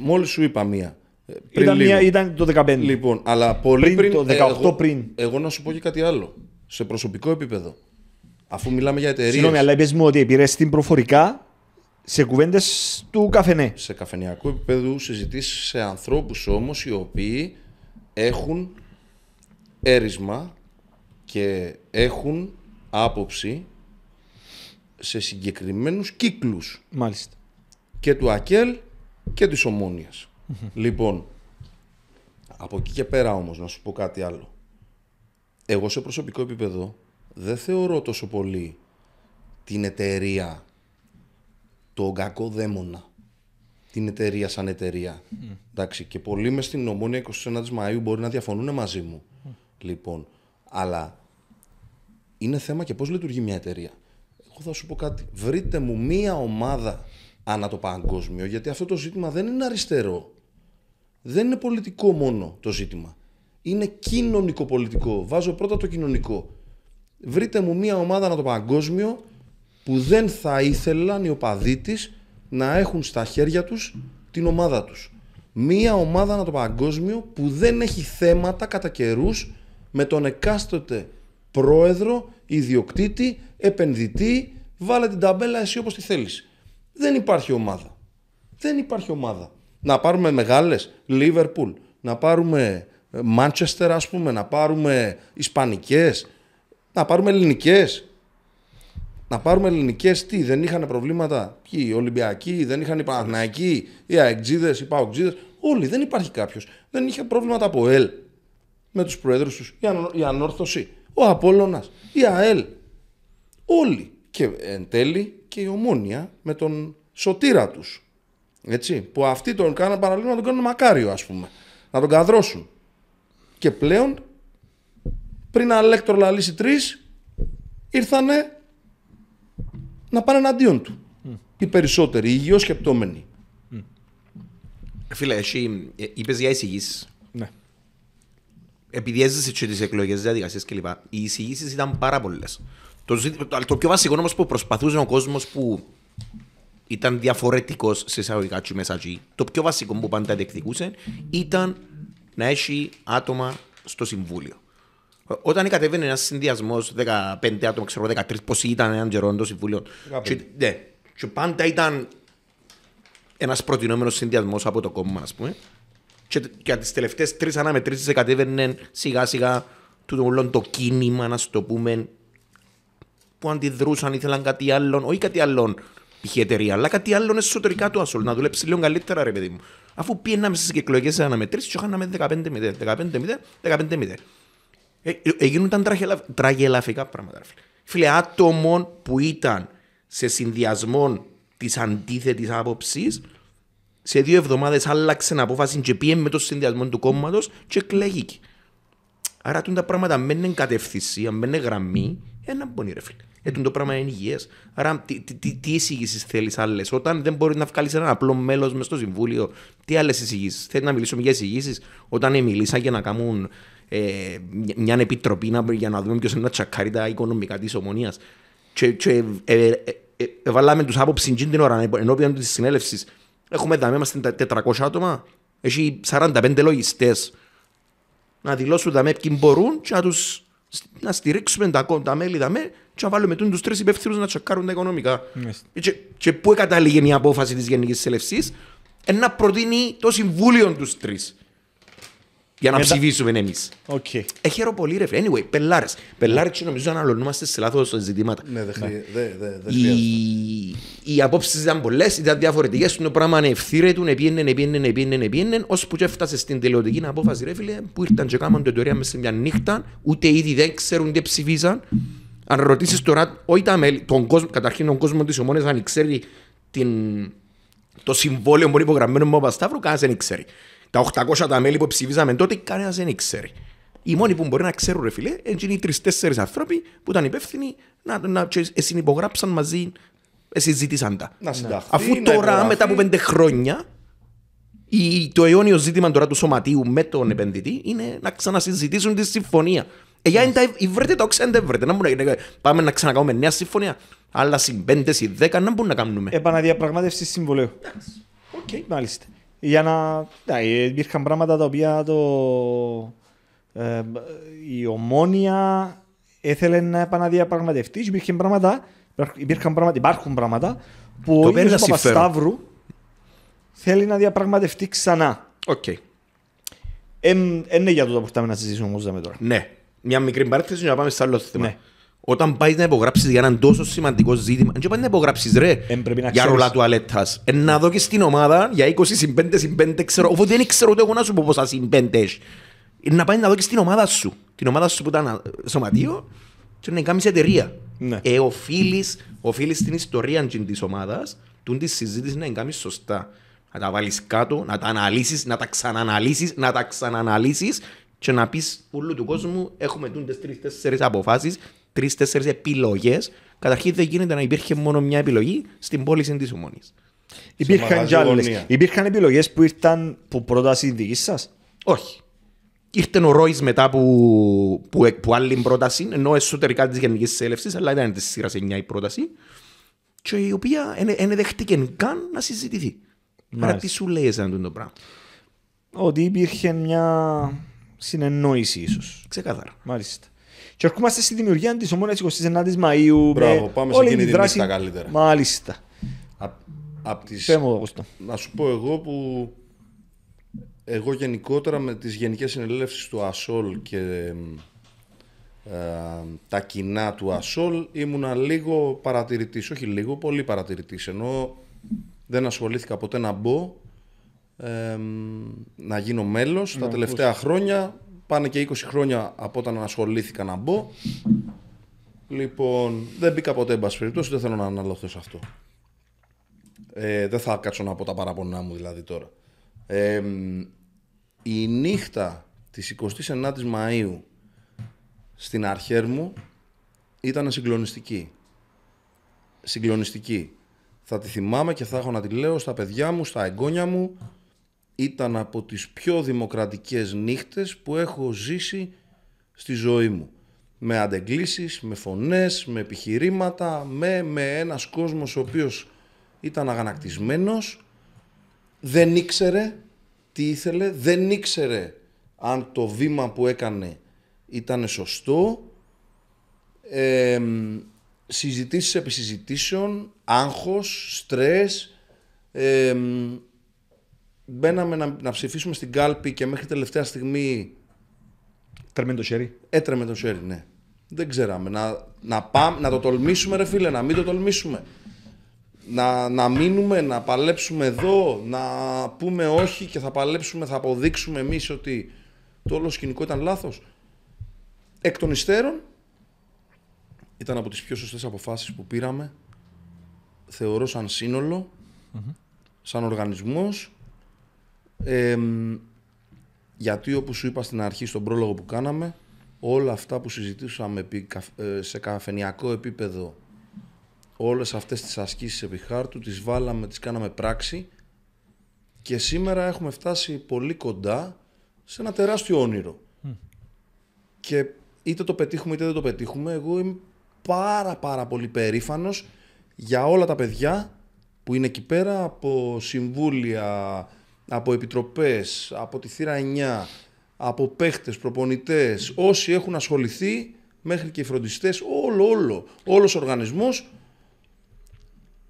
Μόλις σου είπα μία. ε, πριν Ήταν, λίγο. μια, ήταν το 15. Λοιπόν, αλλά πολύ Πριν πριν. το 18 εγώ, πριν. Εγώ να σου πω και κάτι άλλο. Σε προσωπικό επίπεδο. Αφού μιλάμε για εταιρείες. Συγγνώμη, αλλά είπες μου ότι πήρες την προφορικά σε κουβέντες του καφενέ. Σε καφενειακό επίπεδο συζητήσεις σε ανθρώπους όμως οι οποίοι έχουν έρισμα και έχουν άποψη σε συγκεκριμένους κύκλους Μάλιστα. και του ΑΚΕΛ και της Ομόνιας. λοιπόν, από εκεί και πέρα όμως, να σου πω κάτι άλλο. Εγώ σε προσωπικό επίπεδο δεν θεωρώ τόσο πολύ την εταιρεία τον κακό δαίμονα. Την εταιρεία σαν εταιρεία. Εντάξει, και πολλοί μες στην ομόνια 21 Μαΐου μπορεί να διαφωνούν μαζί μου. Λοιπόν, αλλά είναι θέμα και πώς λειτουργεί μια εταιρεία. Εγώ θα σου πω κάτι. Βρείτε μου μία ομάδα ανά το παγκόσμιο, γιατί αυτό το ζήτημα δεν είναι αριστερό. Δεν είναι πολιτικό μόνο το ζήτημα. Είναι κοινωνικό-πολιτικό. Βάζω πρώτα το κοινωνικό. Βρείτε μου μία ομάδα ανά το παγκόσμιο που δεν θα ήθελαν οι οπαδοί της να έχουν στα χέρια τους την ομάδα τους. Μία ομάδα ανά το παγκόσμιο που δεν έχει θέματα κατά καιρούς με τον εκάστοτε πρόεδρο, ιδιοκτήτη, επενδυτή, βάλε την ταμπέλα εσύ όπως τη θέλεις. Δεν υπάρχει ομάδα. Δεν υπάρχει ομάδα. Να πάρουμε μεγάλες, Λίβερπουλ, να πάρουμε Μάντσεστερ ας πούμε, να πάρουμε Ισπανικές, να πάρουμε ελληνικές. Να πάρουμε ελληνικές τι, δεν είχαν προβλήματα. Ποιοι, οι Ολυμπιακοί, δεν είχαν οι Παναθηναϊκοί, οι Αεκτζίδες, οι Παοκτζίδες. Όλοι, δεν υπάρχει κάποιος. Δεν είχε προβλήματα από ΕΛ με τους προέδρου τους, η, ανο, η Ανόρθωση, ο Απόλλωνας, η ΑΕΛ. Όλοι. Και εν τέλει και η Ομόνια με τον σωτήρα τους. Έτσι, που αυτοί τον κάναν παραλίγο να τον κάνουν μακάριο, ας πούμε. Να τον καδρώσουν. Και πλέον, πριν Αλέκτρο λύσει τρεις, ήρθανε να πάνε εναντίον του. Mm. Οι περισσότεροι, οι υγιοσκεπτόμενοι. Mm. Φίλε, εσύ ε, είπες για εισηγήσεις. Ναι. Επειδή έζησε και τις εκλογές διαδικασίες κλπ. Οι εισηγήσεις ήταν πάρα πολλές. Το, το, το πιο βασικό όμως που προσπαθούσε ο κόσμος που ήταν διαφορετικός σε εισαγωγικά και μέσα εκεί, το πιο βασικό που πάντα διεκδικούσε ήταν να έχει άτομα στο συμβούλιο. Όταν κατέβαινε ένας συνδυασμός 15 άτομα, ξέρω 13, πώ ήταν έναν καιρό το συμβούλιο. Και, ναι, και πάντα ήταν ένας προτινόμενος συνδυασμός από το κόμμα, ας πούμε. Και για τις τελευταίες τρεις αναμετρήσεις κατέβαινε σιγά σιγά το όλο το κίνημα, να το πούμε, που αντιδρούσαν, ήθελαν κάτι άλλο, όχι κάτι άλλο π.χ. εταιρεία, αλλά κάτι άλλο εσωτερικά του ασόλ, να δουλέψει λίγο καλύτερα, ρε παιδί μου. Αφού πήγαμε στις εκλογές αναμετρήσεις, και είχαμε 15-0, 15-0, 15-0. Ε, ε, έγιναν τραγελαφικά πράγματα. Φίλε, άτομο που ήταν σε συνδυασμό της αντίθετης άποψης, σε δύο εβδομάδες άλλαξε απόφαση και πήγε με το συνδυασμό του κόμματος και εκλέγηκε. Άρα τα πράγματα μένουν κατευθυνσία, μένουν γραμμή, ένα μπορεί ρε φίλε. Ε, το πράγμα είναι υγιές. Άρα, τι, τι, τι, τι εισηγήσεις θέλεις άλλες; Όταν δεν μπορείς να βγάλεις ένα απλό μέλος μες στο συμβούλιο, τι άλλες εισηγήσεις; Θέλεις να μιλήσουμε για εισηγήσεις; Όταν μιλήσα για να κάνουν ε, μια επιτροπή να, για να δούμε ποιος είναι να τσακάρει τα οικονομικά της ομονίας. Και, και ε, ε, ε, ε έβαλαμε τους άποψη την ώρα ενώπιον της συνέλευσης. Έχουμε δάμε, είμαστε 400 άτομα, έχει 45 λογιστές. Να δηλώσουν δάμε ποιοι μπορούν και να τους να στηρίξουμε τα, τα μέλη δάμε και να βάλουμε τους τρεις υπεύθυνους να τσακάρουν τα οικονομικά. Yes. Και, και πού κατάληγε η απόφαση της Γενικής Συνέλευσης, να προτείνει το συμβούλιο τους τρεις για να Μετα... ψηφίσουμε εμείς. Okay. Έχει πολύ ρε Anyway, πελάρε. Πελάρε και νομίζω να αναλωνούμαστε σε λάθος ζητήματα. Ναι, δεν ναι. δε, δε, δε οι... οι απόψεις ήταν πολλές, ήταν διαφορετικές. Το πράγμα ανευθύρετουν, επίεννε, επίεννε, επίεννε, επίεννε, ώσπου και έφτασε στην τελειωτική απόφαση, ρε φίλε, που ήρθαν και κάμαν το εταιρεία μέσα σε μια νύχτα, ούτε ήδη δεν ξέρουν τι ψηφίσαν. Αν ρωτήσεις τώρα, όχι τα μέλη, τον κόσμο, καταρχήν τον κόσμο της ομόνια, αν ξέρει την, το συμβόλαιο που είναι υπογραμμένο με ο Πασταύρου, κανένας δεν ξέρει. Τα 800 τα μέλη που ψηφίσαμε τότε, κανένας δεν ξέρει. Οι μόνοι που μπορεί να ξέρουν, ρε φίλε, είναι οι τρει-τέσσερι άνθρωποι που ήταν υπεύθυνοι να, να συνυπογράψαν μαζί, συζήτησαν τα. Να συνταχθεί, Αφού να τώρα, υπογραφεί. μετά από πέντε χρόνια, η, το αιώνιο ζήτημα τώρα του σωματείου με τον επενδυτή είναι να ξανασυζητήσουν τη συμφωνία. Ε, για είναι τα βρείτε το ξέρετε, δεν βρείτε. Να μπορούμε, πάμε να ξανακάνουμε νέα συμφωνία. Αλλά συν πέντε, συν δέκα, να μπορούμε να κάνουμε. Επαναδιαπραγμάτευση συμβολαίου. OK. Okay. Μάλιστα για να... Ναι, υπήρχαν πράγματα τα οποία το, ε, η Ομόνοια ήθελε να επαναδιαπραγματευτεί. Υπήρχαν πράγματα, υπήρχαν πράγματα, υπάρχουν πράγματα που το ο ίδιος Παπασταύρου θέλει να διαπραγματευτεί ξανά. OK. Okay. Ε, είναι για το που φτάμε να συζητήσουμε όμως τώρα. Ναι. Μια μικρή παρέθεση να πάμε σε άλλο θέμα. Ναι. Όταν πάεις να υπογράψεις για έναν τόσο σημαντικό ζήτημα, δεν πάει να υπογράψεις ρε Εν πρέπει να για ξέρεις. ρολά τουαλέτας. Ε, να δω και στην ομάδα για 20 συν 5 συν 5 ξέρω, οπότε δεν ξέρω ούτε εγώ να σου πω πόσα συν 5 έχει. Ε, Να πάεις να δω και στην ομάδα σου. Την ομάδα σου που ήταν α, σωματείο και να κάνεις εταιρεία. Ναι. Ε, οφείλεις, οφείλεις την ιστορία της ομάδας, τούν της συζήτησης να την κάνεις σωστά. Να τα βάλεις κάτω, να τα αναλύσεις, να τα ξαναναλύσεις, να τα ξαναναλύσεις και να πεις όλου του κόσμου έχουμε τούντες τρεις-τέσσερις αποφάσεις, τρεις-τέσσερις επιλογές. Καταρχήν δεν γίνεται να υπήρχε μόνο μια επιλογή στην πώληση της ομόνης. Υπήρχαν μαγαζί κι άλλες. γωνία. Υπήρχαν επιλογές που ήρθαν που πρόταση δικής σας; Όχι. Ήρθε ο Ρόις μετά που, που, που άλλη πρόταση, ενώ εσωτερικά της Γενικής Συνέλευσης, αλλά ήταν της σειράς 9 η πρόταση, και η οποία δεν δέχτηκε καν να συζητηθεί. Άρα Μάλιστα. τι σου λέει εσένα το πράγμα; Ότι υπήρχε μια συνεννόηση ίσως. Ξεκάθαρα. Μάλιστα. Και ερχόμαστε στη δημιουργία της ομόνιας 29ης Μαΐου. Μπράβο, με πάμε σε όλη εκείνη τη τη δράση. νύχτα καλύτερα. Μάλιστα. Απ, απ τις... Πέ μου, Αύγουστο. Να σου πω εγώ που εγώ γενικότερα με τις γενικές συνελεύσεις του ΑΣΟΛ και ε, τα κοινά του ΑΣΟΛ ήμουνα λίγο παρατηρητής, όχι λίγο, πολύ παρατηρητής, ενώ δεν ασχολήθηκα ποτέ να μπω, ε, να γίνω μέλος. τα τελευταία χρόνια, πάνε και 20 χρόνια από όταν ασχολήθηκα να μπω. Λοιπόν, δεν μπήκα ποτέ, εν πάση περιπτώσει, δεν θέλω να αναλωθώ σε αυτό. Ε, δεν θα κάτσω να πω τα παραπονά μου δηλαδή τώρα. Ε, μ, η νύχτα της 29ης Μαΐου στην Αρχέρ μου ήταν συγκλονιστική. Συγκλονιστική. Θα τη θυμάμαι και θα έχω να τη λέω στα παιδιά μου, στα εγγόνια μου. Ήταν από τις πιο δημοκρατικές νύχτες που έχω ζήσει στη ζωή μου. Με αντεγκλήσεις, με φωνές, με επιχειρήματα, με, με ένας κόσμος ο οποίος ήταν αγανακτισμένος, δεν ήξερε τι ήθελε, δεν ήξερε αν το βήμα που έκανε ήταν σωστό, ε, μ, συζητήσεις επί συζητήσεων, άγχος, στρες, ε, μ, μπαίναμε να, να ψηφίσουμε στην κάλπη και μέχρι τελευταία στιγμή Τρέμεν το χέρι. έτρεμε το χέρι, ναι. Δεν ξέραμε. Να, να, πάμε, να το τολμήσουμε, ρε φίλε, να μην το τολμήσουμε. Να, να μείνουμε, να παλέψουμε εδώ, να πούμε όχι και θα παλέψουμε, θα αποδείξουμε εμείς ότι το όλο σκηνικό ήταν λάθος. Εκ των υστέρων, ήταν από τις πιο σωστές αποφάσεις που πήραμε. Θεωρώ σαν συνολο σαν οργανισμός. Εμ, γιατί όπως σου είπα στην αρχή στον πρόλογο που κάναμε, όλα αυτά που συζητήσαμε επί καφ- ε, σε καφενιακό επίπεδο, όλες αυτές τις ασκήσεις επί χάρτου, τις βάλαμε, τις κάναμε πράξη και σήμερα έχουμε φτάσει πολύ κοντά σε ένα τεράστιο όνειρο. Και είτε το πετύχουμε είτε δεν το πετύχουμε, εγώ είμαι πάρα πάρα πολύ περήφανος για όλα τα παιδιά που είναι εκεί πέρα από συμβούλια, από επιτροπές, από τη θύρα 9, από παίχτες, προπονητές, όσοι έχουν ασχοληθεί μέχρι και οι φροντιστές, όλο, όλο, όλος ο οργανισμός,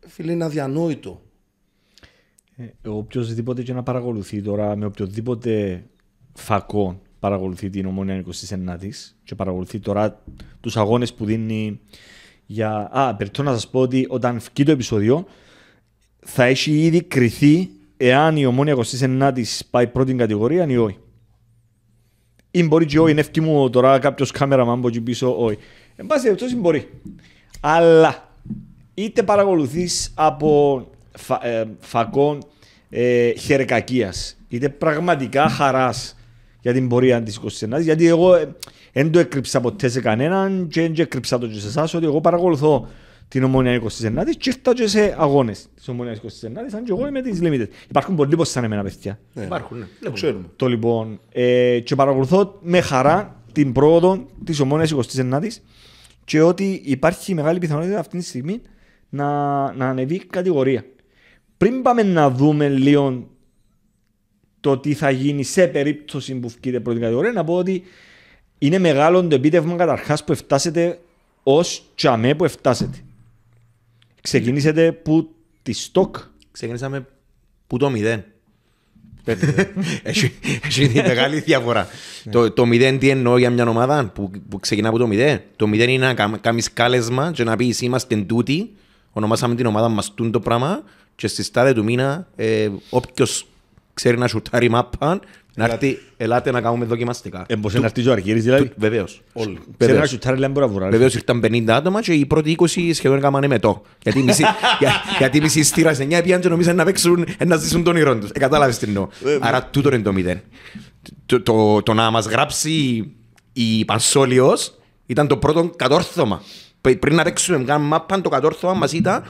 φίλε είναι αδιανόητο. Ε, οποιοδήποτε και να παρακολουθεί τώρα με οποιοδήποτε φακό παρακολουθεί την ομόνια 29 και παρακολουθεί τώρα τους αγώνες που δίνει για... Α, περιττώ να σας πω ότι όταν βγει το επεισόδιο θα έχει ήδη κρυθεί εάν η ομόνια 29 πάει πρώτη κατηγορία ή όχι. Ή μπορεί και όχι, είναι εύκη μου τώρα κάποιος κάμεραμαν από εκεί πίσω, όχι. Εν πάση περιπτώσει μπορεί. Αλλά είτε παρακολουθείς από φα, ε, φακών ε, χερεκακίας, είτε πραγματικά χαράς για την πορεία της 29 γιατί εγώ ε, δεν το έκρυψα ποτέ σε κανέναν και δεν το έκρυψα το και σε εσάς ότι εγώ παρακολουθώ την ομόνια 29 και ήρθα και σε αγώνες της ομόνιας 29 αν και εγώ είμαι της Limited. Υπάρχουν πολλοί πως σαν εμένα παιδιά. Ναι, Υπάρχουν, ναι. το ξέρουμε. Το λοιπόν, ε, και παρακολουθώ με χαρά την πρόοδο της ομόνιας 29 και ότι υπάρχει μεγάλη πιθανότητα αυτή τη στιγμή να, να ανεβεί κατηγορία. Πριν πάμε να δούμε λίγο το τι θα γίνει σε περίπτωση που βγείτε πρώτη κατηγορία, να πω ότι είναι μεγάλο το επίτευγμα καταρχάς που φτάσετε ως τσαμέ που φτάσετε. Ξεκινήσετε που τη στόκ Ξεκινήσαμε που το μηδέν. Έχει έχει τη μεγάλη διαφορά. Το, το 0 τι εννοώ για μια ομάδα που, που ξεκινά από το 0. Το 0 είναι να κάμ- κάνεις κάλεσμα και να πεις είμαστε τούτοι, ονομάσαμε την ομάδα μας τούν το πράγμα και στη στάδια του μήνα ε, όποιος ξέρει να σουτάρει μάπα να έρθει, ελάτε να κάνουμε δοκιμαστικά. Εμπος να έρθεις και ο Αργύρης δηλαδή. Βεβαίως. Όλοι. Ξέρεις να Βεβαίως. σουτάρει λέει μπορεί να βουράρει. Βεβαίως ήρθαν 50 άτομα και οι πρώτοι 20 σχεδόν έκαναν εμετό. Γιατί οι μισοί, για, γιατί οι μισοί στήρας σε 9 πιάνε και νομίζαν να παίξουν, ε, να ζήσουν τον ήρων τους. Ε, κατάλαβες τι εννοώ. Άρα τούτο είναι το μηδέν. Το, το, το να μας γράψει η Πανσόλιος ήταν το πρώτο κατόρθωμα. Πε- Πριν να παίξουμε μια μάπα, το κατόρθωμα μας ήταν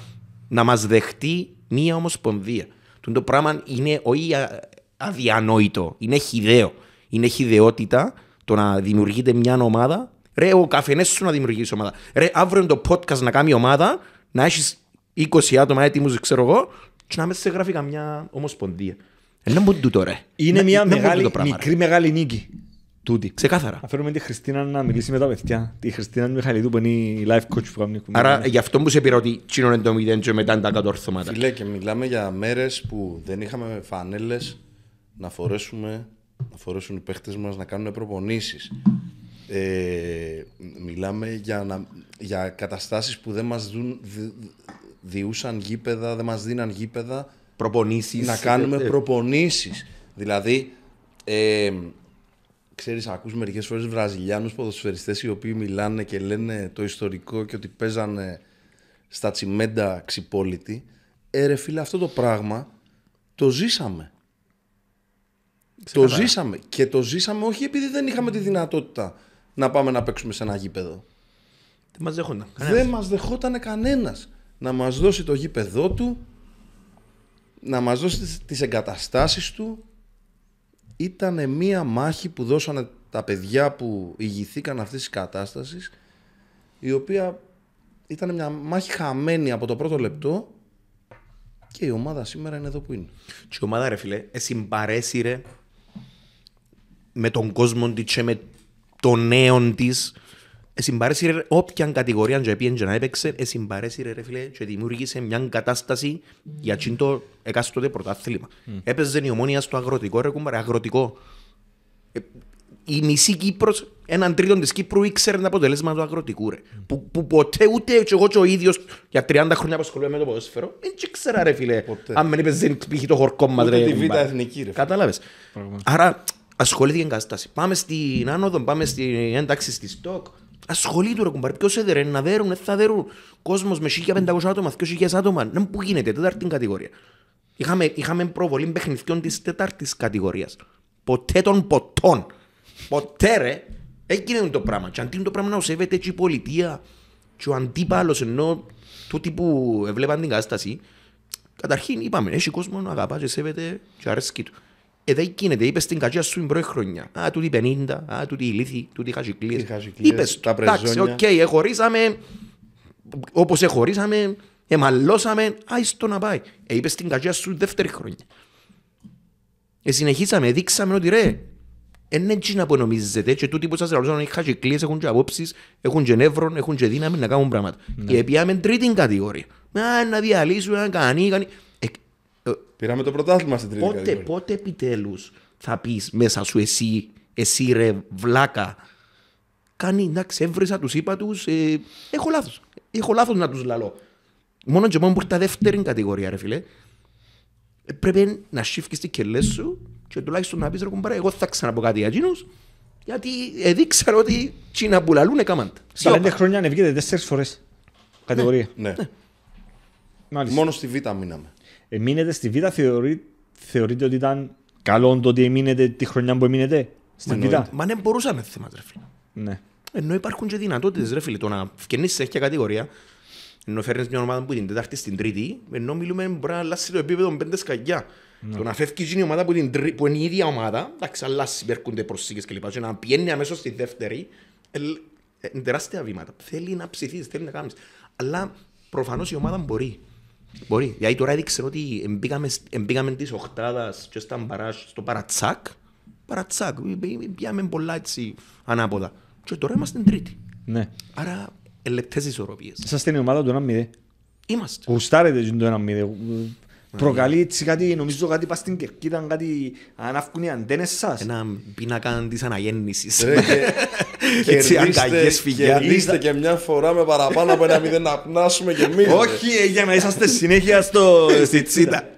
να μας δεχτεί μία ομοσπονδία. Τούτο Το πράγμα είναι όχι α- αδιανόητο, είναι χιδαίο. Είναι χιδεότητα το να δημιουργείται μια ομάδα. Ρε, ο καφενές σου να δημιουργήσει ομάδα. Ρε, αύριο το podcast να κάνει ομάδα, να έχεις 20 άτομα έτοιμους, ξέρω εγώ, και να μέσα σε γράφει καμιά ομοσπονδία. Ε, Δεν μπορεί τούτο, ρε. Είναι Να- μια να μπορεί μεγάλη, το πράγμα, ρε. μικρή μεγάλη νίκη. Τούτη. Ξεκάθαρα. Να φέρουμε τη Χριστίνα να μιλήσει με τα παιδιά. Τη Χριστίνα Μιχαλίδου που είναι η life coach που κάνουμε. Άρα γι' αυτό που σε πήρα ότι τσίνο είναι το μηδέν και μετά είναι τα κατόρθωματα. Φίλε, και μιλάμε για μέρες που δεν είχαμε φανέλες να φορέσουμε, να φορέσουν οι παίχτες μας να κάνουν προπονήσεις. Ε, μιλάμε για, να, για καταστάσεις που δεν μας δουν, δι- διούσαν γήπεδα, δεν μας δίναν γήπεδα Προπονήσεις. να κάνουμε ε, ε, προπονήσεις. Δηλαδή, ε, ξέρεις, ακούς μερικές φορές Βραζιλιάνους ποδοσφαιριστές οι οποίοι μιλάνε και λένε το ιστορικό και ότι παίζανε στα τσιμέντα ξυπόλυτοι. Ε, ρε φίλε, αυτό το πράγμα το ζήσαμε. Το ζήσαμε. Και το ζήσαμε όχι επειδή δεν είχαμε τη δυνατότητα να πάμε να παίξουμε σε ένα γήπεδο. Δεν μας δέχονταν. Δεν μας δεχόταν κανένας να μας δώσει το γήπεδό του, να μας δώσει τις, τις εγκαταστάσεις του. Ήταν μία μάχη που δώσανε τα παιδιά που ηγηθήκαν αυτής της κατάστασης, η οποία ήταν μια μάχη χαμένη από το πρώτο λεπτό και η ομάδα σήμερα είναι εδώ που είναι. Και η ομάδα ρε φίλε, συμπαρέσυρε με τον κόσμο της και με τον νέο της. Συμπαρέσυρε όποια κατηγορία και πήγαινε και να έπαιξε, συμπαρέσυρε ρε φίλε και δημιούργησε μια κατάσταση για εκείνο το εκάστοτε πρωτάθλημα. Έπαιζε η ομόνια στο αγροτικό ρε κουμπάρε, αγροτικό. Ε, η μισή Κύπρος, έναν τρίτο της Κύπρου ήξερε τα αποτελέσματα του αγροτικού ρε. Που, που ποτέ ούτε και εγώ και ο ίδιος για 30 χρόνια που ασχολούμαι με το ποδόσφαιρο, δεν ήξερα ρε φίλε. Ποτέ. Αν δεν έπαιζε π.χ. το χορκό μας Ούτε ρε. τη Β' κουμπάρε. Εθνική, ρε φίλε. Κατάλαβες. Άρα ασχολήθηκε η κατάσταση. Πάμε στην άνοδο, πάμε στην ένταξη στη στόκ. Ασχολείται ρε κουμπάρε. Ποιος έδερε, να δέρουν, δεν θα δέρουν. Κόσμος με 1500 άτομα, 2000 άτομα. Να που γίνεται, τέταρτη κατηγορία. Είχαμε, είχαμε προβολή παιχνιδιών της τέταρτης κατηγορίας. Ποτέ των ποτών. Ποτέ ρε. Έγινε το πράγμα. Και αντί το πράγμα να σέβεται και η πολιτεία και ο αντίπαλος ενώ τούτοι που έβλεπαν την κατάσταση Καταρχήν είπαμε, έχει κόσμο να αγαπά και σέβεται και αρέσκει του. Ε, δεν γίνεται, είπες στην κατσία σου την πρώτη χρονιά. Α, τούτη 50, α, τούτη η λύθη, τούτη οι χαζικλίες. Οι χαζικλίες, Είπες, τα εντάξει, πρεζόνια. οκ, εχωρίσαμε, όπως εχωρίσαμε, εμαλώσαμε, άιστο να πάει. Ε, είπες στην κατσία σου δεύτερη χρονιά. Ε, συνεχίσαμε, δείξαμε ότι ρε, είναι έτσι να που νομίζετε και τούτοι που σας ρωτήσαν οι χαζικλίες έχουν και απόψεις, έχουν και νεύρων, έχουν και δύναμη να κάνουν πράγματα. Και επίαμε τρίτη κατηγορία. Α, να διαλύσουν, να κάνει, κάνει. Ε, ε, Πήραμε το πρωτάθλημα στην τρίτη Πότε, κατηγορία. πότε επιτέλους θα πεις μέσα σου εσύ, εσύ ρε βλάκα, κάνει, εντάξει, έβρισα τους, είπα τους, ε, έχω λάθος. Έχω λάθος να τους λαλώ. Μόνο και μόνο που ήρθα δεύτερη κατηγορία ρε φίλε, ε, πρέπει να σύφκεις τις κελές σου και τουλάχιστον να πεις ρε κουμπάρε, εγώ θα ξαναπώ κάτι για εκείνους, γιατί εδείξα ότι τσίνα που λαλούν έκαναν τα. Στα πέντε Σιώπα. χρόνια ανεβήκετε τέσσερις φορές. Κατηγορία. Ναι. Μάλιστα. Μόνο στη Β' μείναμε. Ε, μείνετε στη Β' θεωρεί, θεωρείτε ότι ήταν καλό το ότι μείνετε τη χρονιά που μείνετε στην Β'; Εννοείται. Μα δεν μπορούσαμε θέμα ρε φίλε. Ναι. Ενώ υπάρχουν και δυνατότητες ρε φίλε, το να φκαινείς σε κάποια κατηγορία, ενώ φέρνεις μια ομάδα που την τετάρτη στην τρίτη, ενώ μιλούμε μπορεί να αλλάσει το επίπεδο με πέντε σκαγιά. Το να φεύγει η ομάδα που, την, τρι- που είναι η ίδια ομάδα, εντάξει, αλλάσει, υπέρχονται προσήκες κλπ. Και να πιένει αμέσως στη δεύτερη, ε, ε, είναι τεράστια βήματα. Θέλει να ψηθείς, θέλει να κάνεις. Αλλά προφανώς η ομάδα μπορεί. Μπορεί. Γιατί τώρα έδειξε ότι εμπήκαμε, σ- εμπήκαμε της οχτάδας και στα μπαράζ, στο παρατσάκ. Παρατσάκ. ε, ε, Πήγαμε πολλά έτσι ανάποδα. Και τώρα είμαστε τρίτη. ναι. Άρα ελεπτές ισορροπίες. Είσαστε η ομάδα του 1-0. Είμαστε. Γουστάρετε το 1-0. Προκαλεί έτσι κάτι, νομίζω κάτι πας στην κερκίδα, κάτι αν αύκουν οι αντένες σας. Ένα πίνακα της αναγέννησης. Ρε, και- Έτσι, κερδίστε- ανταγές φυγιά. Κερδίστε και μια φορά με παραπάνω από ένα μηδέν να πνάσουμε και εμείς. ρε. Όχι, ε, για να είσαστε συνέχεια στο... Στη τσίτα.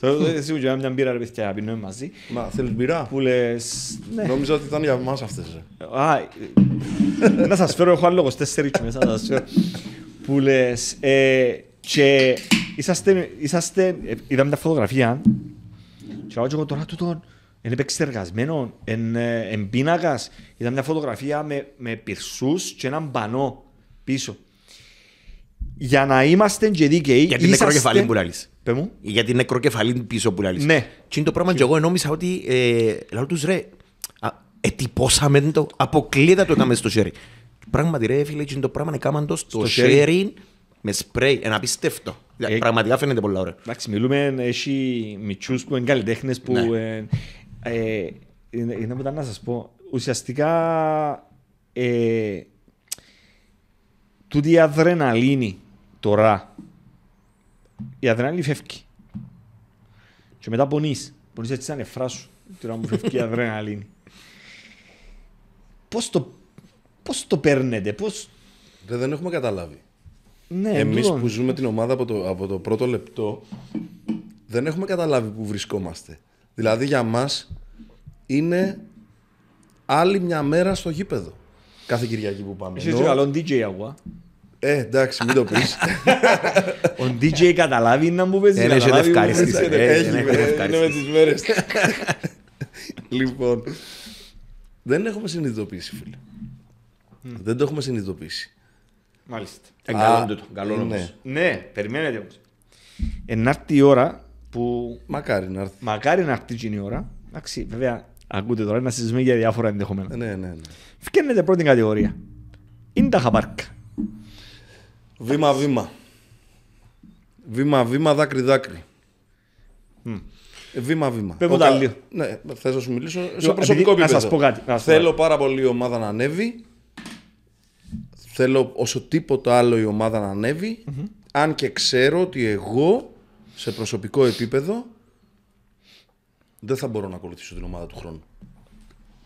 Τώρα, Εσύ μου και μια μπύρα ρε παιδιά, πίνουμε μαζί. Μα θέλεις μπυρά. Που λες, ναι. Νόμιζα ότι ήταν για εμάς αυτές. ρε. Α, ε, να σας φέρω, έχω άλλο 24 μέσα να σας φέρω. Που λες, ε, και είσαστε, είσαστε, ε, είδαμε τα φωτογραφία και λέω και εγώ τώρα τούτον είναι επεξεργασμένο, είναι εν πίνακας. Είδαμε μια φωτογραφία με, με πυρσούς και έναν πανό πίσω. Για να είμαστε και δίκαιοι, Για την νεκροκεφαλή που λαλείς. Πες μου. Για την νεκροκεφαλή πίσω που λαλείς. Ναι. Τι είναι το πράγμα και εγώ νόμιζα ότι ε, λέω τους ρε, α, ετυπώσαμε το, αποκλείεται το έκαμε στο sharing. Πράγματι ρε φίλε, τι είναι το πράγμα έκαναν το στο Στο sharing. sharing με σπρέι, ένα απίστευτο. Ε, Πραγματικά φαίνεται πολλά ωραία. Εντάξει, μιλούμε, έχει μητσούς που είναι καλλιτέχνες που... Ναι. Ε, ε, είναι, είναι που ήταν να σας πω. Ουσιαστικά, ε, τούτη η αδρεναλίνη τώρα, η αδρεναλίνη φεύγει. Και μετά πονείς. Πονείς έτσι σαν νεφρά σου, την ώρα που φεύγει η αδρεναλίνη. Πώς το, πώς το παίρνετε, πώς... Ρε, δεν έχουμε καταλάβει. Ναι, Εμείς λοιπόν. που ζούμε την ομάδα από το, από το πρώτο λεπτό δεν έχουμε καταλάβει που βρισκόμαστε. Δηλαδή για μας είναι άλλη μια μέρα στο γήπεδο. Κάθε Κυριακή που πάμε. Είσαι Ενώ- και καλό DJ αγουά. Ε, εντάξει, μην το πεις. Ο DJ καταλάβει να μου παίζεις. Δεν έχει καταλάβει που ευχάριστη, βρίσκεται. ε. Έχει, δεν ε, έχουμε είναι ευχαριστήσει. με τις μέρες. λοιπόν, δεν έχουμε συνειδητοποιήσει, φίλε. Δεν το έχουμε συνειδητοποιήσει. Μάλιστα. Ε, Α, Καλό τούτο, καλό ναι. όμως. Ναι, περιμένετε όμως. Εν έρθει η ώρα που Μακάρι να έρθει. μακάρι να έρθει εκείνη η ώρα. Εντάξει, βέβαια, ακούτε τώρα να συζητούμε για διάφορα ενδεχομένα. Ναι, ναι, ναι. Φκένεται πρώτη κατηγορία. Είναι τα χαπάρκα. Βήμα, βήμα. Βήμα, βήμα, δάκρυ, δάκρυ. Ε, Βήμα, βήμα. Πες μου Ο τα κα- λίγο. Ναι, θες να σου μιλήσω σε επειδή- προσωπικό να επίπεδο. σας πω κάτι, να σας πω Θέλω πάρα πολύ η ομάδα να ανέβει. Θέλω όσο τίποτα άλλο η ομάδα να ανεβει Αν και ξέρω ότι εγώ σε προσωπικό επίπεδο δεν θα μπορώ να ακολουθήσω την ομάδα του χρόνου.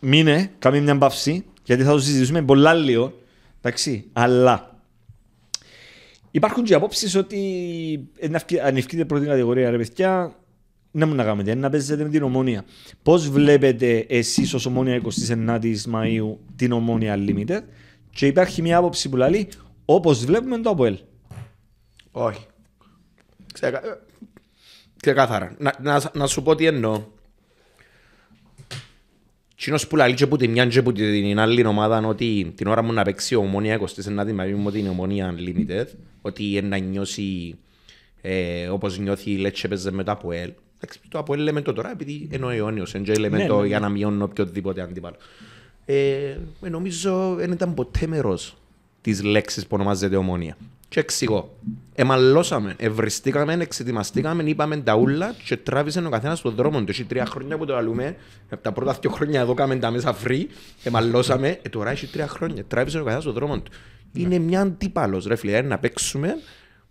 Μείνε, κάμε μια παύση, γιατί θα το συζητήσουμε πολλά λίγο. Εντάξει, αλλά υπάρχουν και απόψεις ότι αν ευκαι- αν ευκαιρία πρώτη κατηγορία, ρε παιδιά, να μου να κάνετε, να παίζετε με την ομόνια. Πώς βλέπετε εσείς ως ομόνια 29 Μαΐου την ομόνια Limited; Και υπάρχει μια άποψη που λέει όπως βλέπουμε το ΑΠΟΕΛ. Όχι. Ξεκα... ε, Ξεκάθαρα. Να, να, να σου πω τι εννοώ. Κοινός που λαλεί και που τη μια και που την άλλη ομάδα ότι την ώρα μου να παίξει η ομόνια 29 Μαΐου μου ότι είναι ομόνια unlimited ότι να νιώσει ε, όπως νιώθει η Λέτσε παίζε με το ΑΠΟΕΛ. Εντάξει, Το ΑΠΟΕΛ λέμε το τώρα επειδή είναι ο αιώνιος, δεν λέμε Ναι, το ναι, ναι. για να μειώνω οποιοδήποτε αντίπαλο. Ε, ε, νομίζω δεν ήταν ποτέ μέρος της λέξης που ονομάζεται ομόνια. Και εξηγώ. Εμαλώσαμε, ευριστήκαμε, εξετοιμαστήκαμε, είπαμε τα ούλα και τράβησε ο καθένας στον δρόμο του. Έχει τρία χρόνια που το λαλούμε, από τα πρώτα δύο χρόνια εδώ κάμε τα μέσα free, εμαλώσαμε, ε, τώρα έχει τρία χρόνια, τράβησε ο καθένας στον δρόμο του. Είναι μια αντίπαλος ρε φίλε, ε, να παίξουμε,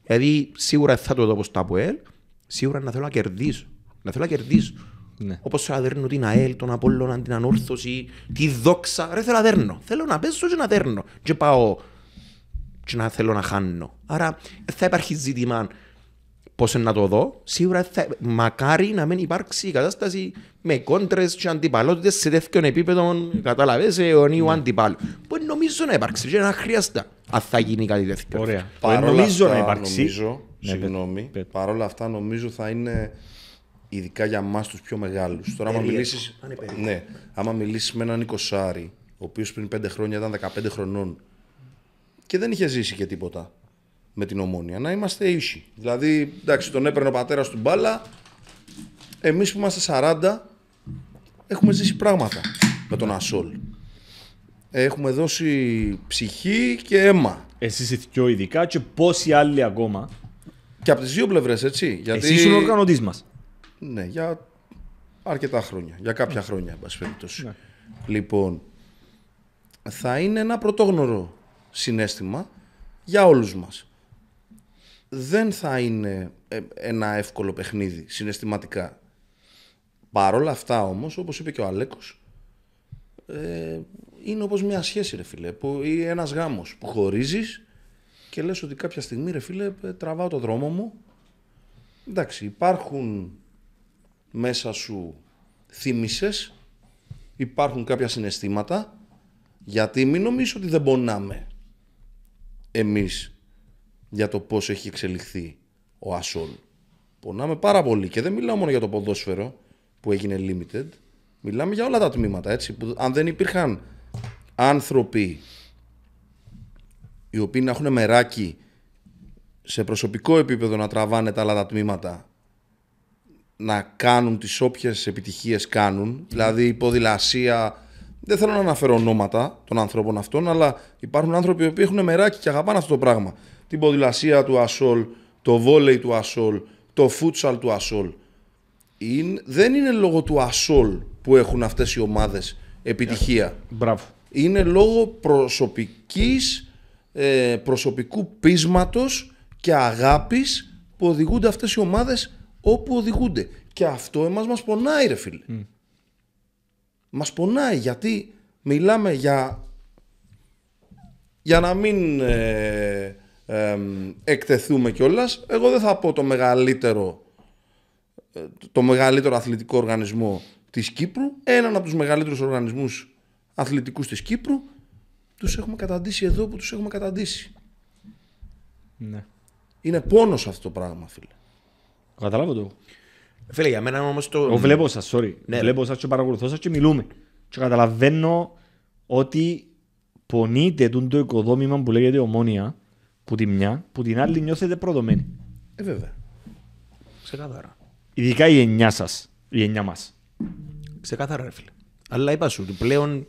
δηλαδή σίγουρα θα το δω όπως το ΑΠΟΕΛ, σίγουρα να θέλω να κερδίσω. Να θέλω να κερδίσω. Ναι. Όπως θέλω να δέρνω την ΑΕΛ, τον Απόλλωνα, την Ανόρθωση, τη Δόξα. Ρε θέλω να δέρνω. Θέλω να παίζω και να δέρνω. Και πάω και να θέλω να χάνω. Άρα ε, θα υπάρχει ζήτημα πώς να το δω. Σίγουρα θα, μακάρι να μην υπάρξει η κατάσταση με κόντρες και αντιπαλότητες σε τέτοιο επίπεδο, κατάλαβες, αιωνίου Ναι. αντιπάλου. Που νομίζω να υπάρξει και να χρειαστά, αν θα γίνει κάτι τέτοιο. Ωραία. Παρόλα νομίζω αυτά, να υπάρξει. Νομίζω, Ναι, συγγνώμη, πε- πες. παρόλα αυτά νομίζω θα είναι ειδικά για εμάς τους πιο μεγάλους. Τώρα, άμα Περίεργο. μιλήσεις, Να είναι περίεργο. ναι, άμα μιλήσεις με έναν Νικοσάρη, ο οποίος πριν 5 χρόνια ήταν 15 χρονών και δεν είχε ζήσει και τίποτα με την ομόνια, να είμαστε ίσοι. Δηλαδή, εντάξει, τον έπαιρνε ο πατέρας του μπάλα, εμείς που είμαστε 40 έχουμε ζήσει πράγματα με τον Ασόλ. Έχουμε δώσει ψυχή και αίμα. Εσείς οι δυο ειδικά και πόσοι άλλοι ακόμα. Και από τις δύο πλευρές, έτσι. Γιατί... Εσύ ήσουν ο οργανωτής μας. Ναι, για αρκετά χρόνια. Για κάποια χρόνια, εν πάση περιπτώσει. Ναι. Λοιπόν, θα είναι ένα πρωτόγνωρο συνέστημα για όλους μας. δεν θα είναι ε, ένα εύκολο παιχνίδι συναισθηματικά. Παρ' όλα αυτά όμως, όπως είπε και ο Αλέκος, ε, είναι όπως μια σχέση ρε φίλε, που, ή ένας γάμος που χωρίζεις και λες ότι κάποια στιγμή ρε φίλε ε, τραβάω το δρόμο μου. Εντάξει, υπάρχουν μέσα σου θύμησες, υπάρχουν κάποια συναισθήματα, γιατί μην νομίζω ότι δεν πονάμε εμείς για το πώς έχει εξελιχθεί ο Ασόλ. Πονάμε πάρα πολύ και δεν μιλάω μόνο για το ποδόσφαιρο που έγινε limited, μιλάμε για όλα τα τμήματα, έτσι, που αν δεν υπήρχαν άνθρωποι οι οποίοι να έχουν μεράκι σε προσωπικό επίπεδο να τραβάνε τα άλλα τα τμήματα να κάνουν τις όποιες επιτυχίες κάνουν, δηλαδή η ποδηλασία, δεν θέλω να αναφέρω ονόματα των ανθρώπων αυτών, αλλά υπάρχουν άνθρωποι που έχουν μεράκι και αγαπάνε αυτό το πράγμα. Την ποδηλασία του Ασόλ, το βόλεϊ του Ασόλ, το φούτσαλ του Ασόλ. Είναι, δεν είναι λόγω του Ασόλ που έχουν αυτές οι ομάδες επιτυχία. Μπράβο. Είναι λόγω προσωπικής, ε, προσωπικού πείσματος και αγάπης που οδηγούνται αυτές οι ομάδες όπου οδηγούνται. Και αυτό εμάς μας πονάει ρε φίλε. Μας πονάει γιατί μιλάμε για, για να μην ε, ε, εκτεθούμε κιόλας. Εγώ δεν θα πω το μεγαλύτερο, ε, το μεγαλύτερο αθλητικό οργανισμό της Κύπρου. Έναν από τους μεγαλύτερους οργανισμούς αθλητικούς της Κύπρου. Τους έχουμε καταντήσει εδώ που τους έχουμε καταντήσει. Ναι. Είναι πόνος αυτό το πράγμα φίλε. Καταλάβω το. Φίλε, για μένα όμως το... Εγώ βλέπω σας, sorry. Ναι, βλέπω σας και παρακολουθώ σας και μιλούμε. Και καταλαβαίνω ότι πονείτε το οικοδόμημα που λέγεται ομόνια που τη μια, που την άλλη νιώθετε προδομένη. Ε βέβαια. Ξεκάθαρα. Ειδικά η εννιά σας, η εννιά μας. Ξεκάθαρα, ρε φίλε. Αλλά είπα σου, ότι πλέον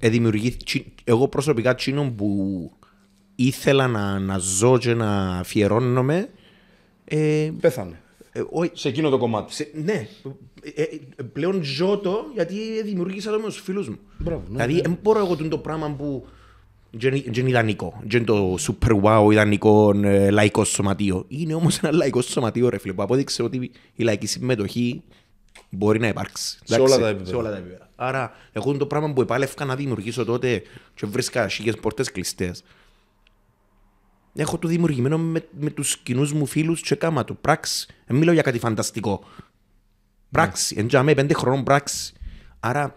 ε, δημιουργήθηκε... Εγώ προσωπικά τσίνο που ήθελα να, να ζω και να αφιερώνομαι ε, Πέθανε. ε, όχι, Σε εκείνο το κομμάτι. σε, ναι, ε, ε, πλέον ζω το γιατί δημιούργησα το με τους φίλους μου. Μπράβο, ναι, δηλαδή, δεν μπορώ εγώ το πράγμα που δεν είναι ιδανικό. Δεν είναι το super wow ιδανικό ε, λαϊκό σωματείο. Είναι όμως ένα λαϊκό σωματείο, ρε φίλε, που απόδειξε ότι η λαϊκή συμμετοχή μπορεί να υπάρξει. Σε Εντάξει, όλα τα επίπεδα. Σε όλα τα επίπεδα. Άρα, εγώ είναι το πράγμα που επάλευκα να δημιουργήσω τότε και βρίσκα χίλιες πορτές κλειστές. Έχω το δημιουργημένο με, με τους κοινούς μου φίλους και κάμα το. Πράξη. Δεν μιλάω για κάτι φανταστικό. Πράξη. Εν τζαμέ πέντε χρόνων πράξη. Άρα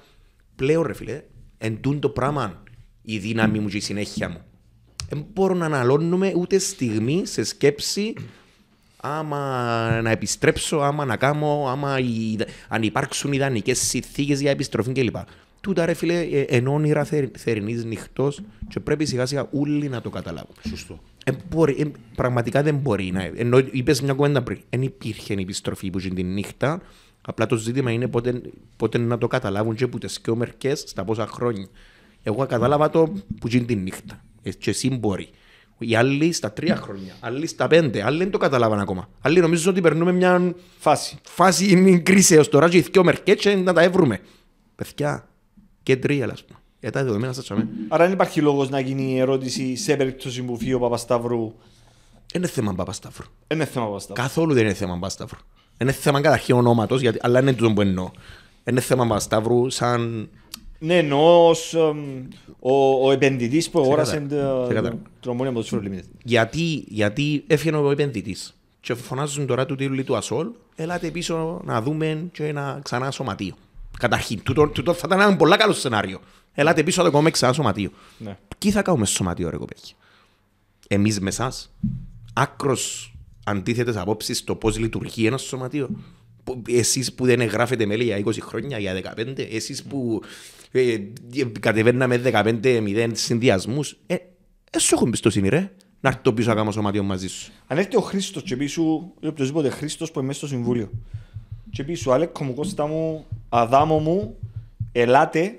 πλέον ρε φίλε, εν τούν το πράγμα η δύναμη μου και η συνέχεια μου. Δεν μπορώ να αναλώνουμε ούτε στιγμή σε σκέψη άμα να επιστρέψω, άμα να κάνω, άμα οι, αν υπάρξουν ιδανικές συνθήκες για επιστροφή κλπ. Τούτα ρε φίλε, ε, εν όνειρα θε, θερινής νυχτός και πρέπει σιγά σιγά όλοι να το καταλάβουν. Σωστό. Ε, μπορεί, ε, πραγματικά δεν μπορεί να. Ενώ είπες μια κουβέντα πριν. Δεν υπήρχε επιστροφή που την νύχτα. Απλά το ζήτημα είναι πότε, πότε να το καταλάβουν και που τις και ομερκέ στα πόσα χρόνια. Εγώ κατάλαβα το που την νύχτα. Ε, και εσύ μπορεί. Οι άλλοι στα τρία χρόνια, άλλοι στα πέντε, άλλοι δεν το καταλάβαν ακόμα. Άλλοι νομίζουν ότι περνούμε μια Φάση. φάση κρίσεως τώρα και οι δυο μερκές και να τα έβρουμε. Παιδιά, και τρία, ας πούμε. Για τα δεδομένα σας τσάμε. Άρα δεν υπάρχει λόγος να γίνει η ερώτηση σε περίπτωση που φύγει ο Παπασταύρου; Είναι θέμα Παπασταύρου. Δεν είναι θέμα Παπασταύρου. Καθόλου δεν είναι θέμα Παπασταύρου. Είναι θέμα καταρχήν ονόματος, γιατί, αλλά είναι τούτο που εννοώ. Είναι θέμα Παπασταύρου σαν... Ναι, εννοώ ως εμ, ο, ο επενδυτής που αγόρασε Ξεκάθαρα. το Ομόνια Ποδοσφαίρου Limited. Γιατί, γιατί έφυγε ο επενδυτής. Και φωνάζουν τώρα του τίτλου του Ασόλ, ελάτε πίσω να δούμε και ένα ξανά σωματείο. Καταρχήν, τούτο, τούτο θα ήταν ένα πολύ καλό σενάριο. Ελάτε πίσω να το κάνουμε ξανά σωματείο. Ναι. Τι θα κάνουμε στο σωματείο, ρε κοπέκι. Εμείς με εσάς, άκρος αντίθετες απόψεις στο πώς λειτουργεί ένας σωματείο. Που- Εσείς που δεν εγγράφετε μέλη για 20 χρόνια, για 15, εσείς που ε, ε, κατεβαίναμε 15-0 συνδυασμούς, ε, ε, σου έχω εμπιστοσύνη ρε, να έρθω πίσω να κάνω σωματείο μαζί σου. Αν έρθει ο Χρήστος και πει σου, ή οποιοδήποτε Χρήστος που είναι μέσα στο συμβούλιο, και πει σου, Άλεκο μου, Κώστα μου, Αδάμο μου, ελάτε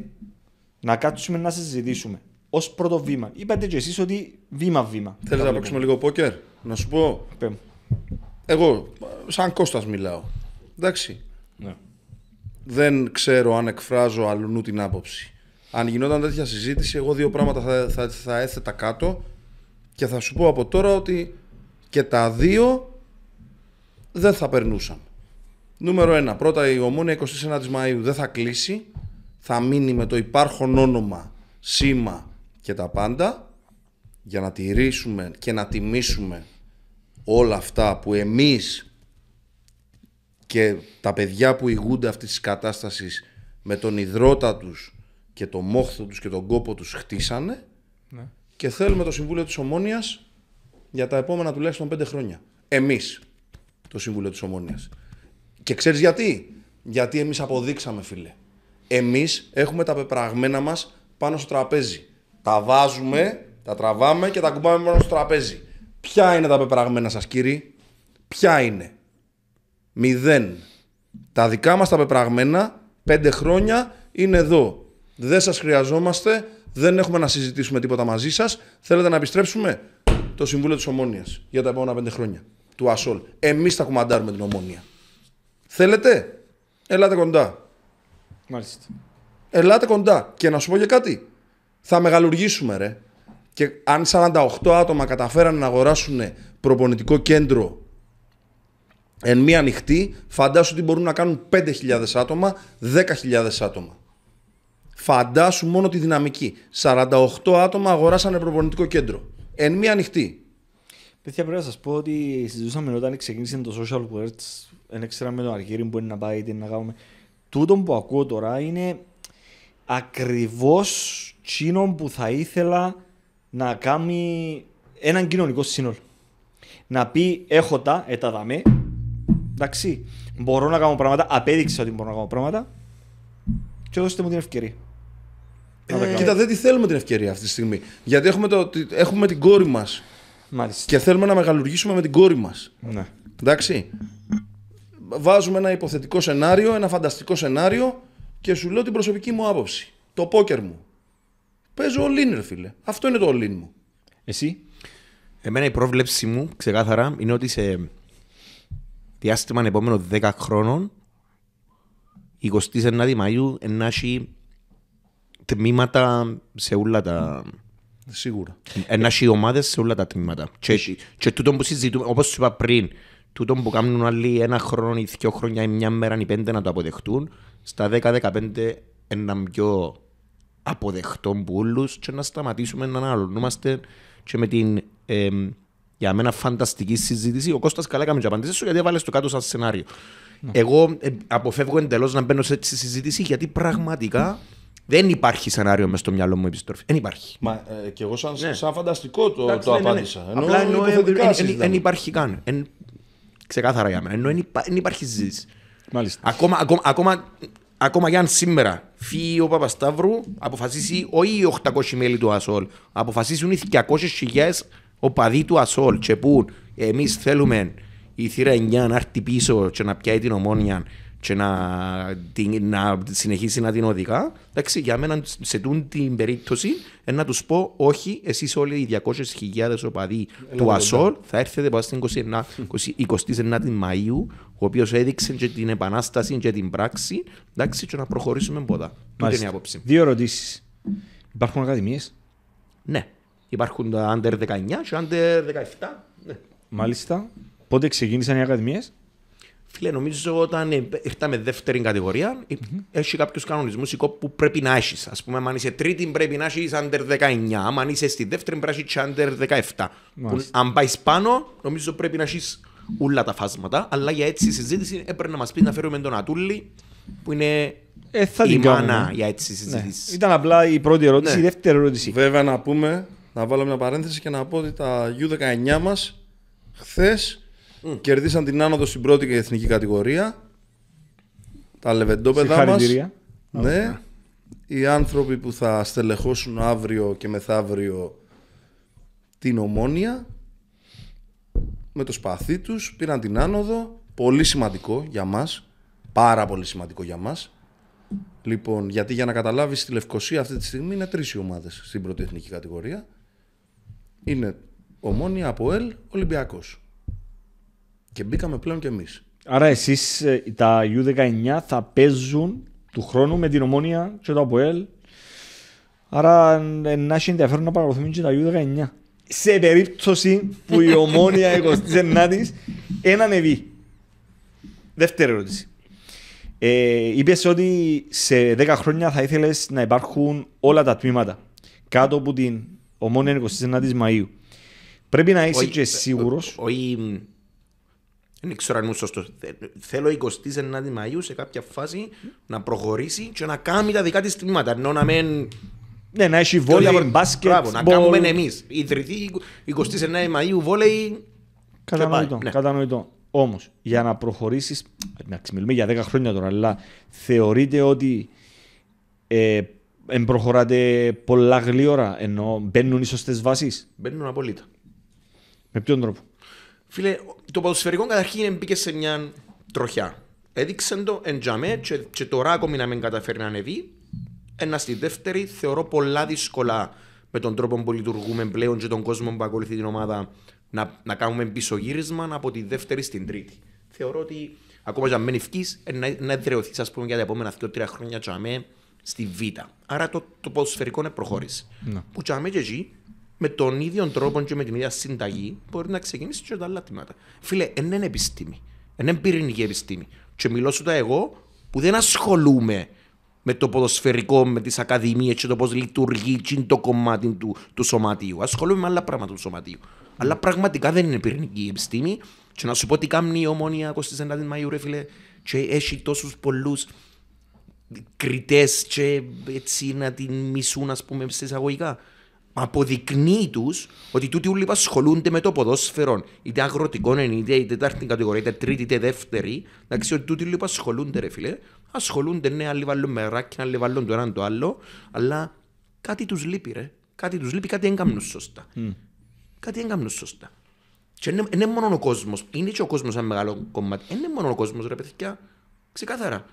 να κάτσουμε να συζητήσουμε. Ω πρώτο βήμα. Είπατε και εσείς ότι βήμα-βήμα. Θέλεις να παίξουμε λίγο πόκερ, να σου πω; Πέ μου. Εγώ, σαν Κώστας μιλάω. Εντάξει. Ναι. Δεν ξέρω αν εκφράζω αλλού την άποψη. Αν γινόταν τέτοια συζήτηση, εγώ δύο πράγματα θα, θα, θα έθετα κάτω και θα σου πω από τώρα ότι και τα δύο δεν θα περνούσαν. Νούμερο 1. Πρώτα η ομόνια 29 Μαΐου δεν θα κλείσει. Θα μείνει με το υπάρχον όνομα, σήμα και τα πάντα για να τηρήσουμε και να τιμήσουμε όλα αυτά που εμείς και τα παιδιά που ηγούνται αυτής της κατάστασης με τον υδρότα τους και το μόχθο τους και τον κόπο τους χτίσανε Ναι. και θέλουμε το Συμβούλιο της Ομόνιας για τα επόμενα τουλάχιστον πέντε χρόνια. Εμείς, το Συμβούλιο της Ομόνιας. Και ξέρεις γιατί; Γιατί εμείς αποδείξαμε φίλε. Εμείς έχουμε τα πεπραγμένα μας πάνω στο τραπέζι. Τα βάζουμε, τα τραβάμε και τα κουμπάμε πάνω στο τραπέζι. Ποια είναι τα πεπραγμένα σας κύριοι; Ποια είναι; Μηδέν. Τα δικά μας τα πεπραγμένα, πέντε χρόνια, είναι εδώ. Δεν σας χρειαζόμαστε, δεν έχουμε να συζητήσουμε τίποτα μαζί σας. Θέλετε να επιστρέψουμε; Το Συμβούλιο της Ομόνιας για τα επόμενα πέντε χρόνια. Του ΑΣΟΛ. Εμείς θα κουμαντάρουμε την Ομόνια. Θέλετε, ελάτε κοντά. Μάλιστα. Ελάτε κοντά. Και να σου πω και κάτι. Θα μεγαλουργήσουμε, ρε. Και αν 48 άτομα καταφέρανε να αγοράσουν προπονητικό κέντρο εν μία νυχτή, φαντάσου ότι μπορούν να κάνουν 5.000 άτομα, 10.000 άτομα. Φαντάσου μόνο τη δυναμική. 48 άτομα αγοράσανε προπονητικό κέντρο. Εν μία νυχτή. Παιδιά, πρέπει να σας πω ότι συζητούσαμε όταν ξεκίνησε το social words. Δεν ξέραμε τον Αργύρι που είναι να πάει, τι είναι να κάνουμε. Τούτο που ακούω τώρα είναι ακριβώς τσίνο που θα ήθελα να κάνει έναν κοινωνικό σύνολο. Να πει, έχω τα, ε, τα δαμέ. Εντάξει, μπορώ να κάνω πράγματα, απέδειξα ότι μπορώ να κάνω πράγματα. Και δώστε μου την ευκαιρία. Να τα κάνω. Κοίτα, δεν τη θέλουμε την ευκαιρία αυτή τη στιγμή. Γιατί έχουμε, το, τη- έχουμε την κόρη μας Μάλιστα. και θέλουμε να μεγαλουργήσουμε με την κόρη μας. Ναι. Εντάξει. Βάζουμε ένα υποθετικό σενάριο, ένα φανταστικό σενάριο και σου λέω την προσωπική μου άποψη. Το πόκερ μου. Παίζω all in, ρε φίλε. Αυτό είναι το all in μου. Εσύ, Εμένα η πρόβλεψη μου ξεκάθαρα είναι ότι σε διάστημα επόμενων 10 χρόνων 29 Μαΐου να έχει τμήματα σε όλα τα... Σίγουρα. να έχει ομάδες σε όλα τα τμήματα. Και, και τούτο που συζητούμε, όπως σου είπα πριν, τούτο που κάνουν άλλοι ένα χρόνο ή δύο χρόνια ή μια μέρα ή πέντε να το αποδεχτούν, στα 10-15 ένα πιο αποδεχτό που όλους και να σταματήσουμε να αναλωνούμαστε και με την εμ, για μένα φανταστική συζήτηση. Ο Κώστας καλά έκαμε και απαντήσεις σου γιατί έβαλες το κάτω σαν σενάριο. Εγώ ε, αποφεύγω εντελώς να μπαίνω σε έτσι συζήτηση γιατί πραγματικά δεν υπάρχει σενάριο μες στο μυαλό μου επιστροφή. Δεν υπάρχει. Μα ε, και εγώ σαν, Ναι. σαν φανταστικό το, Εντάξει, το ναι, ναι, ναι. απάντησα. Ενώ Απλά εννοώ υποθετικά δεν συζητάμε. υπάρχει καν. Εν, ξεκάθαρα για μένα. Ενώ δεν υπάρχει συζήτηση. μάλιστα. Ακόμα, ακόμα, ακόμα, ακόμα και αν σήμερα φύγει ο Παπασταύρου, αποφασίσει όχι οι 800 μέλη του ΑΣΟΛ, αποφασίσουν οι 200.000 οπαδοί του ΑΣΟΛ και πούν εμείς θέλουμε η θύρα 9 να έρθει πίσω και να πιάει την ομόνια και να, την, να συνεχίσει να την οδηγά. Εντάξει, για μένα σε τούν την περίπτωση ε, να τους πω όχι, εσείς όλοι οι 200.000 οπαδοί του ΑΣΟΛ θα έρθετε πάνω στην 29, 29 Μαΐου ο οποίος έδειξε και την επανάσταση και την πράξη εντάξει, και να προχωρήσουμε πόδα. Τούτη είναι η Μάλιστα. άποψη. Δύο ερωτήσεις. Υπάρχουν ακαδημίες; Ναι. Υπάρχουν τα under 19 και under 17. Ναι. Μάλιστα. Πότε ξεκίνησαν οι ακαδημίες; Φίλε, νομίζω όταν ε, ήρθαμε δεύτερη κατηγορία, ε, έχει κάποιους κανονισμούς που πρέπει να έχεις. Α πούμε, αν είσαι τρίτη, πρέπει να έχεις under 19. Αν είσαι στη δεύτερη, πρέπει να έχεις under 17. Που, Μάλιστα. αν πάεις πάνω, νομίζω πρέπει να έχεις όλα τα φάσματα. Αλλά για έτσι η συζήτηση έπρεπε να μας πει να φέρουμε τον Ατούλη, που είναι Ε, θα η την κάνουμε. μάνα για έτσι Ναι. συζήτηση. Ήταν απλά η πρώτη ερώτηση. Ναι. Η δεύτερη ερώτηση. Βέβαια να πούμε, να βάλω μια παρένθεση και να πω ότι τα U19 μας χθες κερδίσαν την άνοδο στην πρώτη και εθνική κατηγορία. Τα λεβεντόπεδα μας. Συγχαρητήρια. Ναι. Οι άνθρωποι που θα στελεχώσουν αύριο και μεθαύριο την ομόνια με το σπαθί τους πήραν την άνοδο. Πολύ σημαντικό για μας. Πάρα πολύ σημαντικό για μας. Λοιπόν, γιατί για να καταλάβεις στη Λευκοσία αυτή τη στιγμή είναι τρεις οι ομάδες στην πρώτη εθνική κατηγορία. Είναι Ομόνια, Αποέλ, Ολυμπιακός. Και μπήκαμε πλέον κι εμείς. Άρα εσείς ε, τα U19 θα παίζουν του χρόνου με την Ομόνια και το ΑΠΟΕΛ. Άρα ε, να έχει ενδιαφέρον να παρακολουθούμε και τα U19. σε περίπτωση που η ομόνια 29η ένα ανεβεί. Δεύτερη ερώτηση. Ε, Είπες ότι σε 10 χρόνια θα ήθελες να υπάρχουν όλα τα τμήματα κάτω από την ομόνια 29η Μαου. Πρέπει να είσαι Όχι, και ε, σίγουρος. Όχι, μ, δεν ξέρω αν είναι σωστό. Θε- Θέλω 29η Μαΐου σε κάποια φάση να προχωρήσει και να κάνει τα δικά της τμήματα. Ενώ να μην... Ναι, να έχει και βόλεϊ, διαφορε- μπάσκετ, Μπράβο, να μπολ. κάνουμε εμείς. Ιδρυθεί 29η Μαΐου βόλεϊ Κατανοητό. και πάει, ναι. κατανοητό. Όμως, για να προχωρήσει. Εντάξει, μιλούμε για 10 χρόνια τώρα, αλλά θεωρείτε ότι ε, εν προχωράτε πολλά γλύωρα ενώ μπαίνουν οι σωστέ βάσεις; μπαίνουν απολύτω. Με ποιον τρόπο; Φίλε, το ποδοσφαιρικό καταρχήν μπήκε σε μια τροχιά. Έδειξε το εντζαμέ και, και τώρα ακόμη να μην καταφέρει να ανεβεί. Ένα στη δεύτερη θεωρώ πολλά δύσκολα με τον τρόπο που λειτουργούμε πλέον και τον κόσμο που ακολουθεί την ομάδα να, να κάνουμε πισωγύρισμα από τη δεύτερη στην τρίτη. Θεωρώ ότι ακόμα και αν μην ευκείς, ε, να, να εδραιωθείς ας πούμε για τα επόμενα 2-3 χρόνια τζαμέ στη Β. Άρα το, το ποδοσφαιρικό είναι προχώρηση. Που τζαμέ και εκεί με τον ίδιο τρόπο και με την ίδια συνταγή μπορεί να ξεκινήσει και τα άλλα τμήματα. Φίλε, δεν είναι επιστήμη. Δεν είναι πυρηνική επιστήμη. Και μιλώ σου τα εγώ που δεν ασχολούμαι με το ποδοσφαιρικό, με τις ακαδημίες και το πώς λειτουργεί και είναι το κομμάτι του, του σωματίου. Ασχολούμαι με άλλα πράγματα του σωματίου. Αλλά πραγματικά δεν είναι πυρηνική επιστήμη. Και να σου πω τι κάνει η ομόνια 29 Μαΐου, ρε φίλε, και έχει τόσους πολλούς κριτές και έτσι να την μισούν, ας πούμε, σε εισαγωγικά. Αποδεικνύει τους ότι τούτοι όλοι που ασχολούνται με το ποδόσφαιρο, είτε αγροτικό είναι, είτε η τετάρτη κατηγορία, είτε τρίτη, είτε δεύτερη, εντάξει, ότι τούτοι όλοι που ασχολούνται, ρε φίλε, ασχολούνται, ναι, άλλοι βάλουν μεράκι, άλλοι βάλουν το έναν το άλλο, αλλά κάτι τους λείπει, ρε. Κάτι τους λείπει, κάτι δεν κάνουν σωστά. Κάτι δεν κάνουν σωστά. Και είναι, είναι μόνο ο κόσμος. Είναι και ο κόσμος ένα μεγάλο κομμάτι. Είναι μόνο ο κόσμος, ρε παιδιά. Ξεκάθαρα.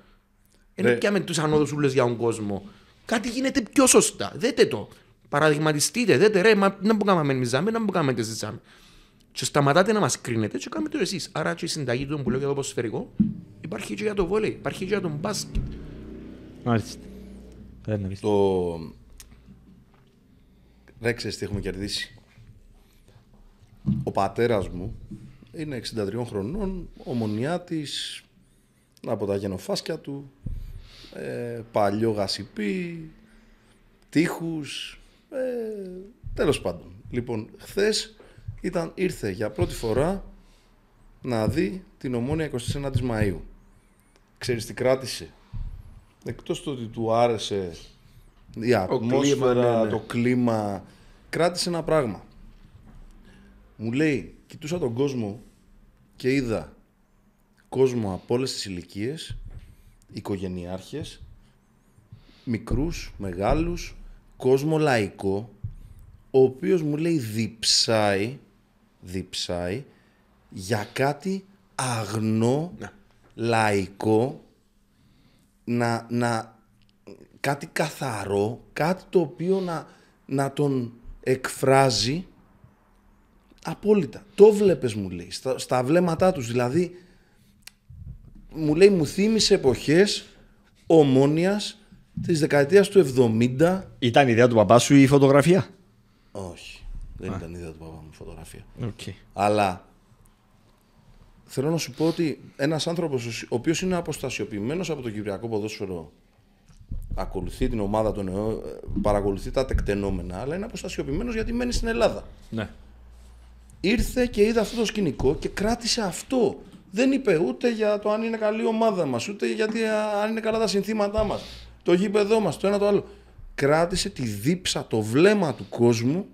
Είναι Ρε. πια με τους ανώδους ούλες για τον κόσμο. Κάτι γίνεται πιο σωστά. Δέτε το. Παραδειγματιστείτε. Δέτε ρε, μα να που κάνουμε εμείς ζάμε, να που κάνουμε εσείς ζάμε. Και σταματάτε να μας κρίνετε και κάνετε το εσείς. Άρα και η συνταγή του που λέω για το ποσφαιρικό υπάρχει και για το βόλεϊ, υπάρχει και για τον μπάσκετ. Μάλιστα. Δεν είναι Το... Ρε, ξέρεις τι έχουμε κερδίσει. Ο πατέρας μου είναι 63 χρονών, ομονιάτης από τα γενοφάσκια του, ε, παλιό γασιπί, τείχους, ε, τέλος πάντων. Λοιπόν, χθες ήταν, ήρθε για πρώτη φορά να δει την ομόνια 29 της Μαΐου. Ξέρεις τι κράτησε; Εκτός του ότι του άρεσε η ατμόσφαιρα, κλίμα, ναι, ναι. το κλίμα, κράτησε ένα πράγμα. Μου λέει, κοιτούσα τον κόσμο και είδα κόσμο από όλες τις ηλικίες, οικογενειάρχες, μικρούς, μεγάλους, κόσμο λαϊκό, ο οποίος μου λέει διψάει, διψάει για κάτι αγνό, Ναι. λαϊκό, να, να, κάτι καθαρό, κάτι το οποίο να, να τον εκφράζει απόλυτα. Το βλέπεις μου λέει, στα, στα βλέμματά τους, δηλαδή μου λέει μου θύμισε εποχές ομόνιας της δεκαετίας του 70 Ήταν ιδέα του παπά σου η φωτογραφία; όχι, δεν ήταν ιδέα του παπά μου η φωτογραφία Okay. αλλά θέλω να σου πω ότι ένας άνθρωπος ο οποίος είναι αποστασιοποιημένος από το κυπριακό ποδόσφαιρο ακολουθεί την ομάδα των ΕΟ, παρακολουθεί τα τεκτενόμενα, αλλά είναι αποστασιοποιημένος γιατί μένει στην Ελλάδα. Ναι. Ήρθε και είδε αυτό το σκηνικό και κράτησε αυτό. Δεν είπε ούτε για το αν είναι καλή η ομάδα μας, ούτε γιατί α, αν είναι καλά τα συνθήματά μας, το γήπεδό μας, το ένα το άλλο. Κράτησε τη δίψα, το βλέμμα του κόσμου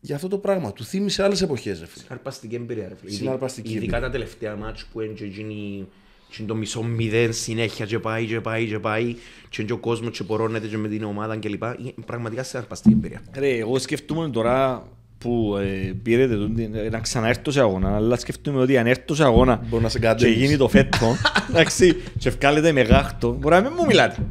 για αυτό το πράγμα. Του θύμισε άλλες εποχές, ρε φίλε. Συναρπαστική εμπειρία, ρε φίλε. Συναρπαστική Ειδικά εμπειρία. τα τελευταία μάτς που είναι και εκείνη και είναι το μισό μηδέν συνέχεια και πάει και πάει και πάει και είναι και ο κόσμος και πορώνεται και με την ομάδα κλπ. Είναι Πραγματικά συναρπαστική εμπειρία. Ρε, εγώ σκεφτούμαι τώρα που ε, πήρετε τούτη- ε, να ξαναέρθω σε αγώνα, αλλά σκεφτούμε ότι αν έρθω σε αγώνα Μπορεί να σε και κατέβεις. γίνει το φέτος, εντάξει, και βγάλετε με γάχτο, μπορεί να μην μου μιλάτε.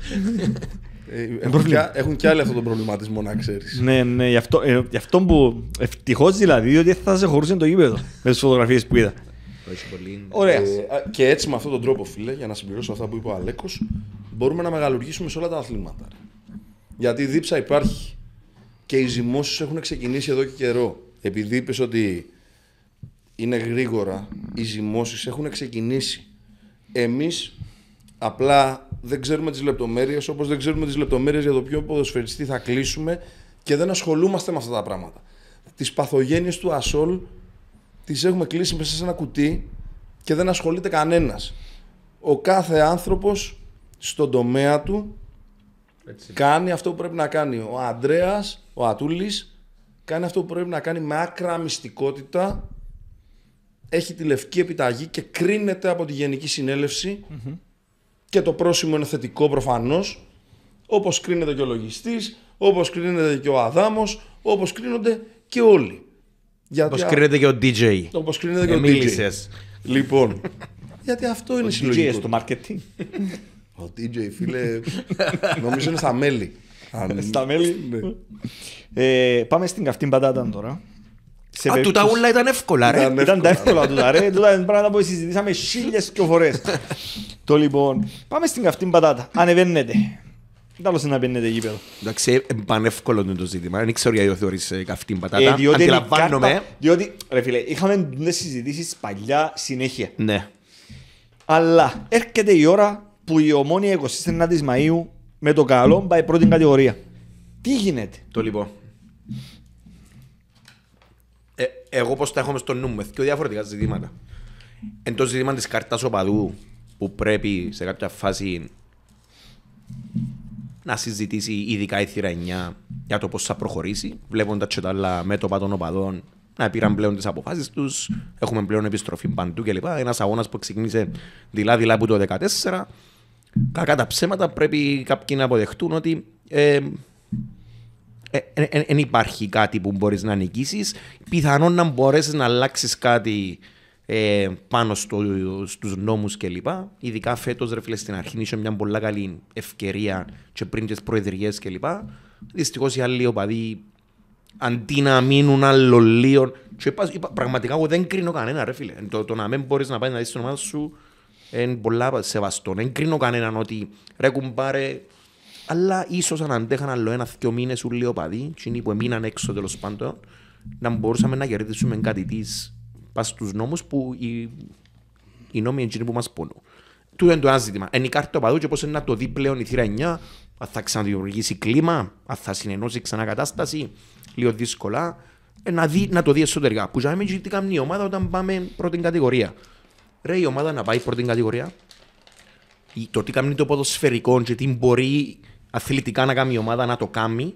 Ε, έχουν, και, έχουν και άλλοι αυτόν τον προβληματισμό, να ξέρεις. ναι, ναι, γι' αυτό, ε, γι' αυτό που ευτυχώς δηλαδή, διότι θα σε χωρούσε το γήπεδο με τις φωτογραφίες που είδα. Έχει πολύ... Ωραία. Ε, α, και έτσι με αυτόν τον τρόπο, φίλε, για να συμπληρώσω αυτά που είπε ο Αλέκος, μπορούμε να μεγαλουργήσουμε σε όλα τα αθλήματα. ρε. Γιατί η δίψα υπάρχει. Και οι ζυμώσεις έχουν ξεκινήσει εδώ και καιρό. Επειδή είπες ότι είναι γρήγορα, οι ζυμώσεις έχουν ξεκινήσει. Εμείς απλά δεν ξέρουμε τις λεπτομέρειες, όπως δεν ξέρουμε τις λεπτομέρειες για το ποιο ποδοσφαιριστή θα κλείσουμε και δεν ασχολούμαστε με αυτά τα πράγματα. Τις παθογένειες του ασόλ τις έχουμε κλείσει μέσα σε ένα κουτί και δεν ασχολείται κανένας. Ο κάθε άνθρωπος στον τομέα του Έτσι. κάνει αυτό που πρέπει να κάνει. Ο Ανδρέας, ο Ατούλης, κάνει αυτό που πρέπει να κάνει με άκρα μυστικότητα. Έχει τη λευκή επιταγή και κρίνεται από τη Γενική Συνέλευση. Και το πρόσημο είναι θετικό προφανώς. Όπως κρίνεται και ο λογιστής, όπως κρίνεται και ο Αδάμος, όπως κρίνονται και όλοι. Γιατί Πώς α- κρίνεται και ο DJ. όπως κρίνεται και ο DJ. Μίλησες. Λοιπόν, γιατί αυτό είναι DJ συλλογικό. στο marketing. Ο DJ, φίλε, νομίζω είναι στα μέλη. Αν- Στα μέλη. Ναι. Ε, πάμε στην καυτή πατάτα τώρα. Σε Α, περίπτωση- τούτα ούλα ήταν εύκολα ρε. Ήταν Ήταν τα εύκολα τούτα ρε. Τούτα είναι πράγματα που συζητήσαμε χίλιες και φορές. Το λοιπόν, πάμε στην καυτή πατάτα. Ανεβαίνετε. Τέλος να μπαίνετε γήπεδο. Εντάξει, ε, πανεύκολο είναι το ζήτημα. Δεν ξέρω γιατί το θεωρείς ε, καυτή Ε, πατάτα. διότι είναι η Αντιλαμβάνομαι. κάρτα- Διότι, ρε φίλε, είχαμε τις συζητήσεις παλιά συνέχεια. Ναι. Αλλά έρχεται η ώρα που η ομόνια 29 Μαΐου με το καλό πάει πρώτη κατηγορία. Τι γίνεται; Το λοιπόν. Ε, εγώ πώς τα έχω μες στο νου μου, με δύο διαφορετικά ζητήματα. Εν το ζήτημα της κάρτας οπαδού που πρέπει σε κάποια φάση να συζητήσει ειδικά η θύρα 9 για το πώς θα προχωρήσει, βλέποντας και τα άλλα μέτωπα των οπαδών να πήραν πλέον τις αποφάσεις τους, έχουμε πλέον επιστροφή παντού κλπ. Ένας αγώνας που ξεκίνησε δειλά-δειλά από το 2014, κακά τα ψέματα πρέπει κάποιοι να αποδεχτούν ότι ε, δεν υπάρχει κάτι που μπορείς να νικήσεις. Πιθανόν να μπορέσεις να αλλάξεις κάτι ε, πάνω στο, στους νόμους κλπ. Ειδικά φέτος ρε φίλε στην αρχή είχε μια πολύ καλή ευκαιρία και πριν τις προεδρίες κλπ. Δυστυχώς οι άλλοι οπαδοί αντί να μείνουν άλλο λίγο και είπα, είπα, πραγματικά εγώ δεν κρίνω κανένα ρε φίλε. Το, το να μην μπορείς να πάει να δεις την ομάδα σου είναι πολλά σεβαστό. Δεν κρίνω κανέναν ότι ρε κουμπάρε αλλά ίσως αν αντέχαν άλλο ένα-δυο μήνες ούλοι οπαδοί και είναι που έμειναν έξω τέλος πάντων να μπορούσαμε να κερδίσουμε κάτι της πας στους νόμους που οι, οι νόμοι είναι εκείνοι που μας πονούν. Τούτο είναι το ένα ζήτημα. Είναι η κάρτα οπαδού και πώς είναι να το δει πλέον η θύρα 9, αν θα ξαναδημιουργήσει κλίμα, αν θα συνενώσει ξανακατάσταση, λίγο δύσκολα, ε, να, δει, να το δει εσωτερικά. Που για μένα τι κάνει η ομάδα όταν πάμε πρώτη κατηγορία. Ρε η ομάδα να πάει πρώτη κατηγορία, ή το τι κάνει το ποδοσφαιρικό και τι μπορεί αθλητικά να κάνει η ομάδα να το κάνει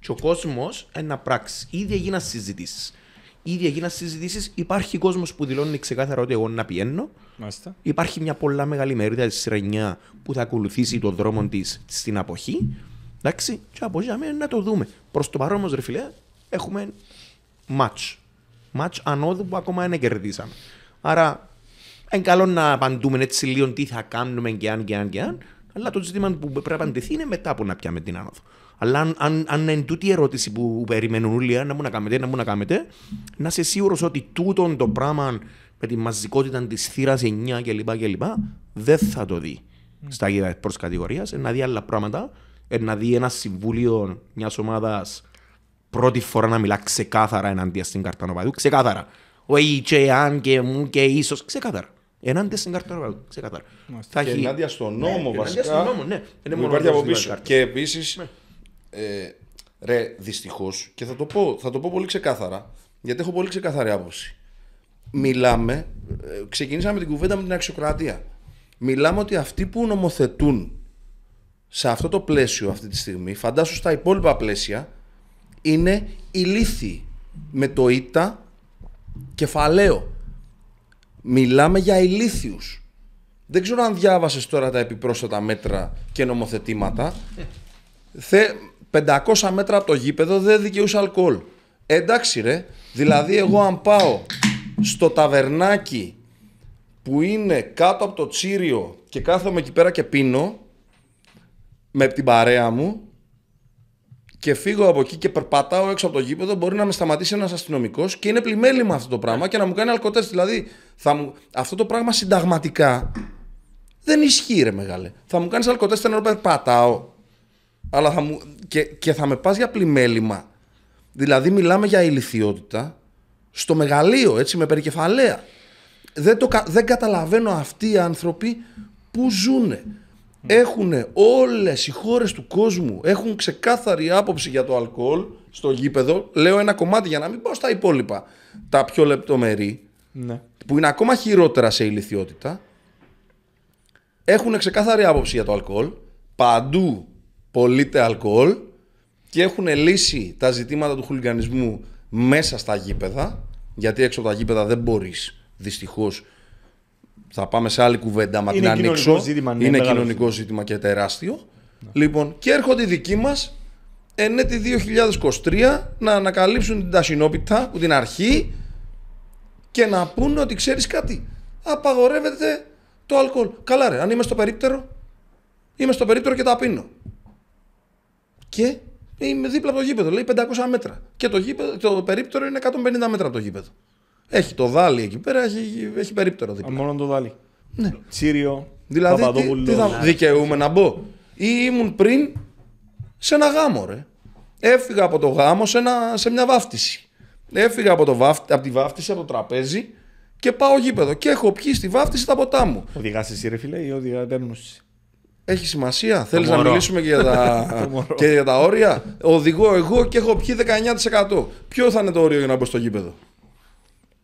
και ο κόσμος να πράξει. Ήδη έγιναν συζητήσεις. Ήδη έγιναν συζητήσεις. Υπάρχει κόσμος που δηλώνει ξεκάθαρα ότι εγώ να πιένω. Μάλιστα. Υπάρχει μια πολλά μεγάλη μερίδα της σειρά που θα ακολουθήσει τον δρόμο της στην αποχή. Εντάξει, και από εκεί να να το δούμε. Προς το παρόν όμως, ρε φιλέ, έχουμε match. Match ανώδου που ακόμα δεν κερδίσαμε. Άρα, είναι καλό να απαντούμε έτσι λίγο τι θα κάνουμε και αν και αν και αν. Αλλά το ζήτημα που πρέπει να απαντηθεί είναι μετά που να πιάμε την άνοδο. Αλλά αν, αν, αν είναι τούτη η ερώτηση που περιμένουν όλοι, να μου να κάνετε, να μου να κάνετε, να είσαι σίγουρος ότι τούτο το πράγμα με τη μαζικότητα της θύρας 9 κλπ. κλπ. δεν θα το δει στα γύρω προ κατηγορία. Να δει άλλα πράγματα. ε, Να δει ένα συμβούλιο μιας ομάδας πρώτη φορά να μιλά ξεκάθαρα εναντίον στην κάρτα νοπαδού. Ξεκάθαρα. Όχι και αν και μου και ίσω. Ξεκάθαρα. Ενάντια στην κάρτα νοπαδού. Ξεκάθαρα. Θα Και έχει- ενάντια στον Ναι, νόμο ενάντια βασικά. στον νόμο, ναι. Είναι που μόνο υπάρχει το από ζήτημα πίσω. της κάρτας. Και επίση. Ε, ρε, δυστυχώς, και θα το, πω, θα το πω πολύ ξεκάθαρα, γιατί έχω πολύ ξεκάθαρη άποψη. Μιλάμε, ε, ξεκινήσαμε την κουβέντα με την αξιοκρατία. Μιλάμε ότι αυτοί που νομοθετούν σε αυτό το πλαίσιο αυτή τη στιγμή, φαντάσου στα υπόλοιπα πλαίσια, είναι ηλίθιοι με το ήττα κεφαλαίο. Μιλάμε για ηλίθιους. Δεν ξέρω αν διάβασες τώρα τα επιπρόσθετα μέτρα και νομοθετήματα. Θε, 500 μέτρα από το γήπεδο δεν δικαιούσε αλκοόλ. Εντάξει ρε, δηλαδή εγώ αν πάω στο ταβερνάκι που είναι κάτω από το τσίριο και κάθομαι εκεί πέρα και πίνω με την παρέα μου και φύγω από εκεί και περπατάω έξω από το γήπεδο, μπορεί να με σταματήσει ένας αστυνομικός και είναι πλημέλημα αυτό το πράγμα και να μου κάνει αλκοτέστ. Δηλαδή, θα μου... αυτό το πράγμα συνταγματικά δεν ισχύει, ρε μεγάλε. Θα μου κάνεις αλκοτέστ ενώ περπατάω. Αλλά θα μου... και, και θα με πας για πλημέλημα. Δηλαδή μιλάμε για ηλικιότητα στο μεγαλείο, έτσι, με περικεφαλαία. Δεν, το, κα- δεν καταλαβαίνω αυτοί οι άνθρωποι που ζουνε. Έχουν όλες οι χώρες του κόσμου έχουν ξεκάθαρη άποψη για το αλκοόλ στο γήπεδο. Λέω ένα κομμάτι για να μην πάω στα υπόλοιπα. Τα πιο λεπτομερή Ναι. που είναι ακόμα χειρότερα σε ηλικιότητα, έχουν ξεκάθαρη άποψη για το αλκοόλ. Παντού πωλείται αλκοόλ και έχουν λύσει τα ζητήματα του χουλιγανισμού μέσα στα γήπεδα. Γιατί έξω από τα γήπεδα δεν μπορείς, δυστυχώς. Θα πάμε σε άλλη κουβέντα, μα Είναι την κοινωνικό ανοίξω. ζήτημα, ναι, είναι μεγάλο κοινωνικό ζήτημα και τεράστιο. Λοιπόν, και έρχονται οι δικοί μας ενέτη 2023 να ανακαλύψουν την τασινόπιτα από την αρχή και να πούνε ότι ξέρεις κάτι. Απαγορεύεται το αλκοόλ. Καλά, ρε, αν είμαι στο περίπτερο, είμαι στο περίπτερο και τα πίνω. Και είμαι δίπλα από το γήπεδο, λέει 500 μέτρα. Και το, γήπεδο, το περίπτερο είναι 150 μέτρα από το γήπεδο. Έχει το δάλι εκεί πέρα, έχει, έχει περίπτερο Α, δίπλα. Μόνο το δάλι. Ναι. Τσίριο, Δηλαδή, τι, Παπαδόπουλο. τι θα δικαιούμαι να μπω; Ή ήμουν πριν σε ένα γάμο, ρε. Έφυγα από το γάμο σε, ένα, σε μια βάφτιση. Έφυγα από, το βάφ, από τη βάφτιση, από το τραπέζι και πάω γήπεδο. Και έχω πιει στη βάφτιση τα ποτά μου. Οδηγάς εσύ ρε φίλε ή οδηγά παίρνουν εσύ. Έχει σημασία. Θέλεις να μωρό. μιλήσουμε και για, τα, Το μωρό. και για τα όρια; Οδηγώ εγώ και έχω πιει 19%. Ποιο θα είναι το όριο για να μπω στο γήπεδο;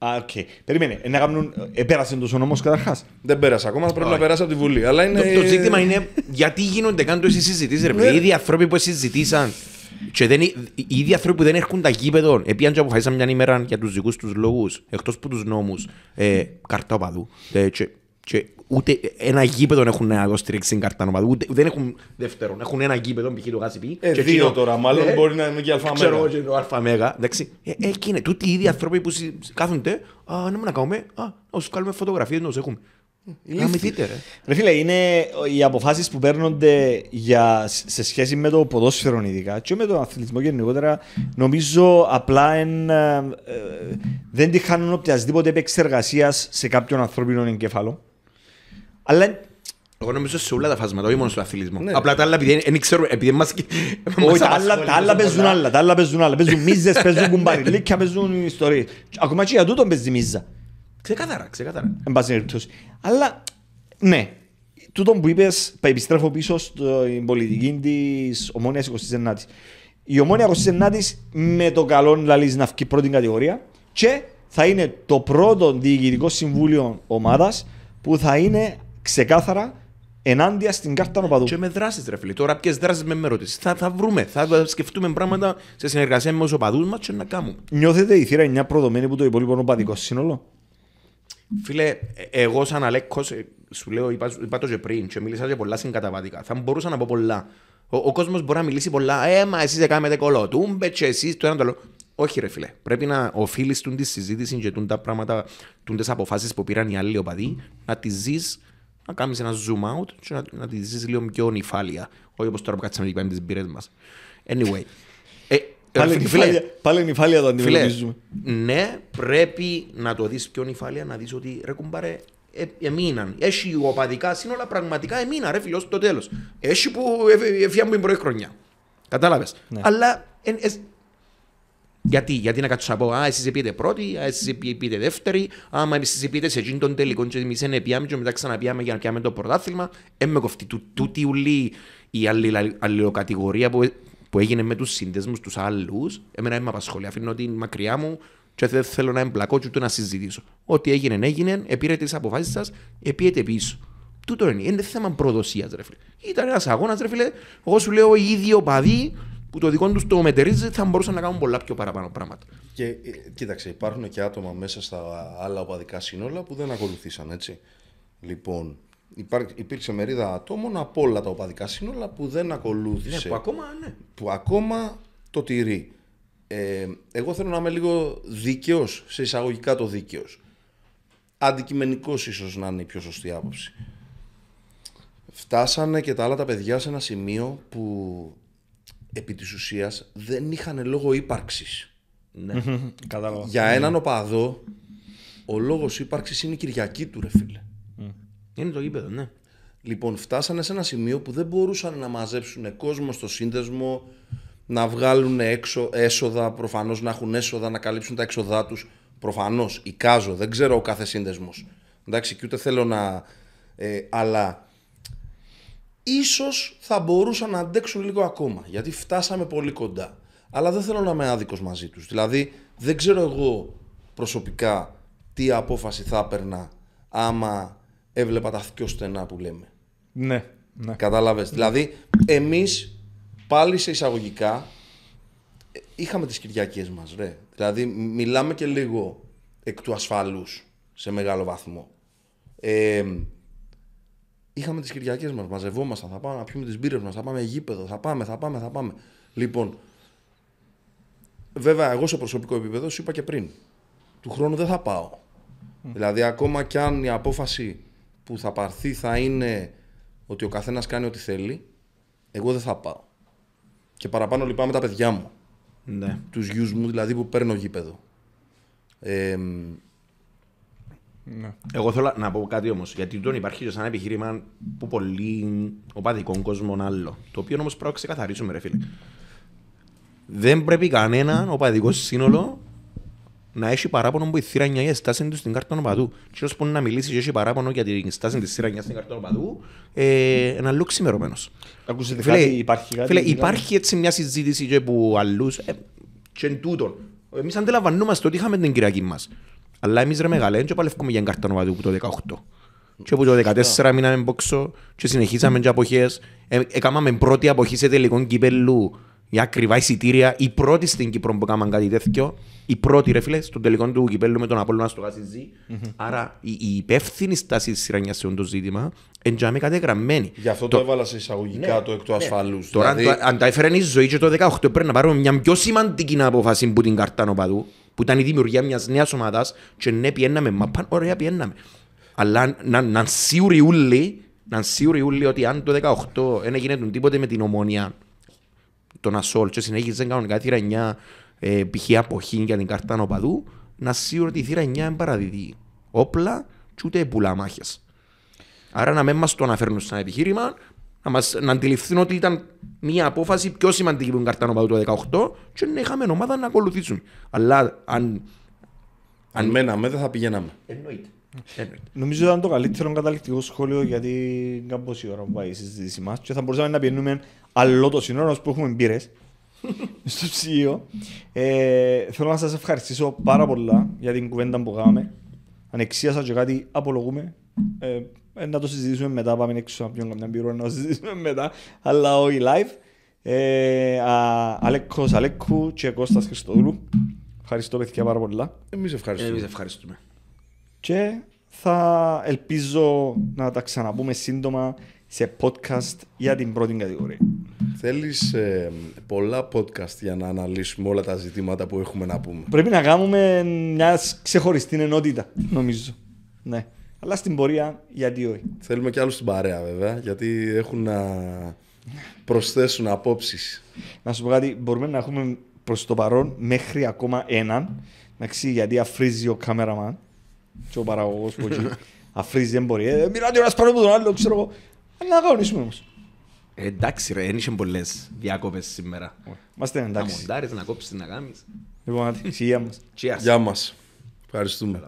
Α, οκ. Περίμενε. Ε, Να κάνουν... Επέρασε τους ο νόμος καταρχάς. Δεν πέρασε ακόμα, πρέπει να περάσει από τη Βουλή. Αλλά είναι... Το, το ζήτημα είναι γιατί γίνονται καν τόσες συζητήσεις ρε Ναι. φίλε. Οι ίδιοι άνθρωποι που συζητήσαν και δεν, οι ίδιοι άνθρωποι που δεν έρχονται τα γήπεδο επήαν και αποφασίσαν μια ημέρα για τους δικούς τους λόγους εκτός από τους νόμους ε, κάρτα οπαδού ε, και, και ούτε ένα γήπεδο έχουν να υποστηρίξει κάρτα οπαδού ούτε, δεν έχουν δεύτερον. Έχουν ένα γήπεδο π.χ. το ΓΣΠ Ε, και δύο εκείνο- τώρα, μάλλον Ε, μπορεί να είναι και Άλφα ξέρω εγώ Μέγα. και το Άλφα Μέγα εντάξει. Ε, εκεί είναι. Τούτοι οι ίδιοι άνθρωποι που συ- κάθονται α, να μην να κάνουμε. Α, να σου βγάλουμε φωτογραφίες να τους έχουμε να μην δείτε ρε. Ρε φίλε, είναι οι αποφάσεις που παίρνονται για, σε σχέση με το ποδόσφαιρο ειδικά και με τον αθλητισμό γενικότερα νομίζω απλά εν, ε, ε, δεν τη χάνουν οποιασδήποτε επεξεργασίας σε κάποιον ανθρώπινο εγκέφαλο. Αλλά Εγώ νομίζω σε όλα τα φάσματα, όχι μόνο στο αθλητισμό. Ναι. Απλά τα άλλα επειδή δεν ξέρουμε, επειδή μας... όχι, τα άλλα, τα άλλα παίζουν άλλα, τα άλλα παίζουν άλλα. Παίζουν μίζες, παίζουν κουμπαριλίκια, παίζουν ιστορίες. Ακόμα και για τούτον παίζει μίζα. Ξεκάθαρα, ξεκάθαρα. Εν πάση περιπτώσει. Αλλά, ναι, τούτο που είπες, επιστρέφω πίσω στην πολιτική της Ομόνιας 29η. Η Ομόνια 29η με το καλό λαλή να βγει πρώτη κατηγορία και θα είναι το πρώτο διοικητικό συμβούλιο ομάδας που θα είναι ξεκάθαρα ενάντια στην κάρτα νοπαδού. Και με δράσεις ρε φίλε. Τώρα ποιες δράσεις με με ρωτήσεις. Θα, θα βρούμε, θα σκεφτούμε πράγματα σε συνεργασία με τους οπαδούς μας και να κάνουμε. Νιώθετε η θύρα είναι προδομένη από το υπόλοιπο οπαδικός σύνολο; Φίλε, ε, εγώ σαν Αλέκος, ε, σου λέω, είπα, είπα το και πριν και μίλησα και πολλά συγκαταβατικά. Θα μπορούσα να πω πολλά. Ο, ο κόσμος μπορεί να μιλήσει πολλά. Ε, μα εσείς έκανατε κολοτούμπε και εσείς το ένα το άλλο. Όχι ρε φίλε, πρέπει να οφείλεις τούν τη συζήτηση και τούν τα πράγματα, τούν τις αποφάσεις που πήραν οι άλλοι οπαδοί, να τις ζεις, να κάνεις ένα zoom out και να, να τις ζεις λίγο πιο νυφάλια. Όχι όπως τώρα που κάτσαμε και είπαμε τις μπύρες μας. Anyway. Ε, Πάλι ε, νυφάλια- Πάλι νυφάλια το Φίλε, αντιμετωπίζουμε. ναι, πρέπει να το δεις πιο νυφάλια, να δεις ότι ρε κουμπάρε, ε, εμείναν. Έχει οπαδικά σύνολα πραγματικά εμείνα ρε φίλε ως το τέλος. Έχει που ε, έφυγαν την πρώτη χρονιά. Κατάλαβες. Ναι. Αλλά ε, ε, γιατί, γιατί να κάτσω να πω, α, εσείς πήγετε πρώτοι, α, εσείς πήγετε δεύτεροι, άμα εσείς πήγετε σε εκείνον τον τελικό και εμείς δεν πιάμε και μετά ξαναπιάμε για να πιάμε το πρωτάθλημα, ε, με κοφτεί. Του- Τούτη ουλή η αλλη- αλληλοκατηγορία που, που έγινε με τους σύνδεσμους τους άλλους, εμένα δεν με απασχολεί, αφήνω ότι είναι μακριά μου και δεν θέλω να εμπλακώ και ούτε να συζητήσω. Ό,τι έγινε, έγινε, επήρετε τις αποφάσεις σας, επίετε πίσω. Τούτο είναι, είναι θέμα προδοσίας ρε φίλε. Ήταν ένας αγώνας ρε φίλε, εγώ σου λέω οι ίδιοι οπαδοί που το δικό τους το μετερίζει θα μπορούσαν να κάνουν πολλά πιο παραπάνω πράγματα. Και ε, κοίταξε, υπάρχουν και άτομα μέσα στα άλλα οπαδικά σύνολα που δεν ακολουθήσαν, έτσι. Λοιπόν, υπάρ, υπήρξε μερίδα ατόμων από όλα τα οπαδικά σύνολα που δεν Ναι, ακολούθησε. που ακόμα ναι. που ακόμα το τηρεί. Ε, εγώ θέλω να είμαι λίγο δίκαιος, σε εισαγωγικά το δίκαιος. Αντικειμενικός ίσως να είναι η πιο σωστή άποψη. Φτάσανε και τα άλλα τα παιδιά σε ένα σημείο που επί της ουσίας δεν είχαν λόγο ύπαρξης. ναι. Κατάλαβα. Για έναν οπαδό, ο λόγος ύπαρξης είναι η Κυριακή του ρε φίλε. Είναι το γήπεδο, ναι. Λοιπόν, φτάσανε σε ένα σημείο που δεν μπορούσαν να μαζέψουν κόσμο στο σύνδεσμο, να βγάλουν έξω, έσοδα, προφανώς να έχουν έσοδα, να καλύψουν τα έξοδά τους. Προφανώς, εικάζω, δεν ξέρω ο κάθε σύνδεσμος. Εντάξει, και ούτε θέλω να... Ε, αλλά ίσως θα μπορούσαν να αντέξουν λίγο ακόμα, γιατί φτάσαμε πολύ κοντά. Αλλά δεν θέλω να είμαι άδικος μαζί τους. Δηλαδή, δεν ξέρω εγώ προσωπικά τι απόφαση θα έπαιρνα άμα έβλεπα τα δυο στενά που λέμε. Ναι, ναι. Κατάλαβες; Δηλαδή, εμείς πάλι σε εισαγωγικά ε, είχαμε τις Κυριακές μας, ρε. Δηλαδή, μιλάμε και λίγο εκ του ασφαλούς σε μεγάλο βαθμό. Ε, είχαμε τις Κυριακές μας, μαζευόμασταν, θα πάμε να πιούμε τις μπύρες μας, θα πάμε γήπεδο, θα πάμε, θα πάμε, θα πάμε. Λοιπόν, βέβαια, εγώ σε προσωπικό επίπεδο σου είπα και πριν, του χρόνου δεν θα πάω. Δηλαδή, ακόμα κι αν η απόφαση που θα πάρθει θα είναι ότι ο καθένας κάνει ό,τι θέλει, εγώ δεν θα πάω. Και παραπάνω λυπάμαι τα παιδιά μου. Ναι. Τους γιους μου δηλαδή που παίρνω γήπεδο. Ε, ναι. Εγώ θέλω να πω κάτι όμως. Γιατί τον υπάρχει και σαν επιχείρημα που πολύ οπαδικών κόσμων άλλο. Το οποίο όμως πρέπει να ξεκαθαρίσουμε, ρε φίλε. Δεν πρέπει κανένα οπαδικό σύνολο να έχει παράπονο που η θύρα 9 η στάση του στην κάρτα οπαδού. Και όσο που να μιλήσει και έχει παράπονο για την στάση της θύρας 9 στην κάρτα οπαδού, ε, ένα λίγο ξημερωμένος. Ακούσετε Φίλε, κάτι, υπάρχει κάτι. Φίλε, δηλαδή; υπάρχει έτσι μια συζήτηση και που αλλούς, ε, και εν τούτον. Εμείς αντιλαμβανόμαστε ότι είχαμε την Κυριακή μας. Αλλά εμείς ρε μεγάλε, δεν παλεύκουμε για κάρτα νοβαδού που το 18. Και που το 14 μείναμε μπόξο και συνεχίσαμε και αποχές. Ε, έκαναμε πρώτη αποχή σε τελικό κυπέλου για ακριβά εισιτήρια. Η πρώτη στην Κύπρο που έκαναν κάτι τέτοιο. Η πρώτη ρε φίλε, στο τελικό του κυπέλου με τον Απόλλωνα στο Κασιζή. Άρα η, η υπεύθυνη στάση της Σιρανιάς σε αυτό το ζήτημα εντιαμε κατεγραμμένη. γι' αυτό το, έβαλα σε εισαγωγικά το εκ του ασφαλούς. Τώρα, αν δηλαδή, το- αν τα έφερε η ζωή και το 18, πρέπει να πάρουμε μια πιο σημαντική απόφαση που την κάρτα νοπαδού, που ήταν η δημιουργία μιας νέας ομάδας, και ναι, πιέναμε μαπάν, ωραία, πιέναμε. Αλλά να, να είναι σίγουροι όλοι, να είναι σίγουροι όλοι ότι αν το 18 δεν έγινε τίποτε με την ομόνια, τον Ασόλ, και συνέχιζε κανονικά θύρα 9 ε, π.χ. αποχή για την κάρτα νοπαδού, να είναι σίγουροι ότι η θύρα 9 είναι παραδίδει όπλα και ούτε πουλά μάχες. Άρα να μην μας το αναφέρουν σαν επιχείρημα, να, μας, να αντιληφθούν ότι ήταν μια απόφαση πιο σημαντική που την καρτανοπαδού το 18 και να είχαμε ομάδα να ακολουθήσουν. Αλλά αν... αν μέναμε δεν θα πηγαίναμε. Εννοείται. Εννοείται. Νομίζω ήταν το καλύτερο καταληκτικό σχόλιο γιατί κάμπος η ώρα που πάει η συζήτηση μας και θα μπορούσαμε να πιένουμε άλλο το σύνορο που έχουμε μπύρες στο ψυγείο. Ε, θέλω να σας ευχαριστήσω πάρα πολλά για την κουβέντα που κάναμε. Ανεξίασα και κάτι απολογούμε. Ε, ε, να το συζητήσουμε μετά, πάμε έξω να πιούμε καμιά μπύρο να το συζητήσουμε μετά, αλλά όχι live. Ε, α, Αλέκος Αλέκου και Κώστας Χριστοδούλου. Ευχαριστώ παιδιά πάρα πολλά. Εμείς ευχαριστούμε. Εμείς ευχαριστούμε. Και θα ελπίζω να τα ξαναπούμε σύντομα σε podcast για την πρώτη κατηγορία. Θέλεις ε, πολλά podcast για να αναλύσουμε όλα τα ζητήματα που έχουμε να πούμε; Πρέπει να κάνουμε μια ξεχωριστή ενότητα, νομίζω. Ναι. Αλλά στην πορεία, γιατί όχι. Θέλουμε κι άλλους στην παρέα βέβαια, γιατί έχουν να προσθέσουν απόψεις. Να σου πω κάτι, μπορούμε να έχουμε προς το παρόν μέχρι ακόμα έναν. Εντάξει, γιατί αφρίζει ο κάμεραμαν και ο παραγωγός που εκεί. αφρίζει δεν μπορεί. Ε, Μιλάτε ένας πάνω από τον άλλο, ξέρω εγώ. Αλλά να κανονίσουμε όμως. Ε, εντάξει ρε, δεν είχε πολλές διακόπες σήμερα. Είμαστε Να εντάξει. μοντάρεις, να κόψεις, να κάνεις. Λοιπόν, άντε, υγεία μας. Cheers. Γεια μας. Ευχαριστούμε.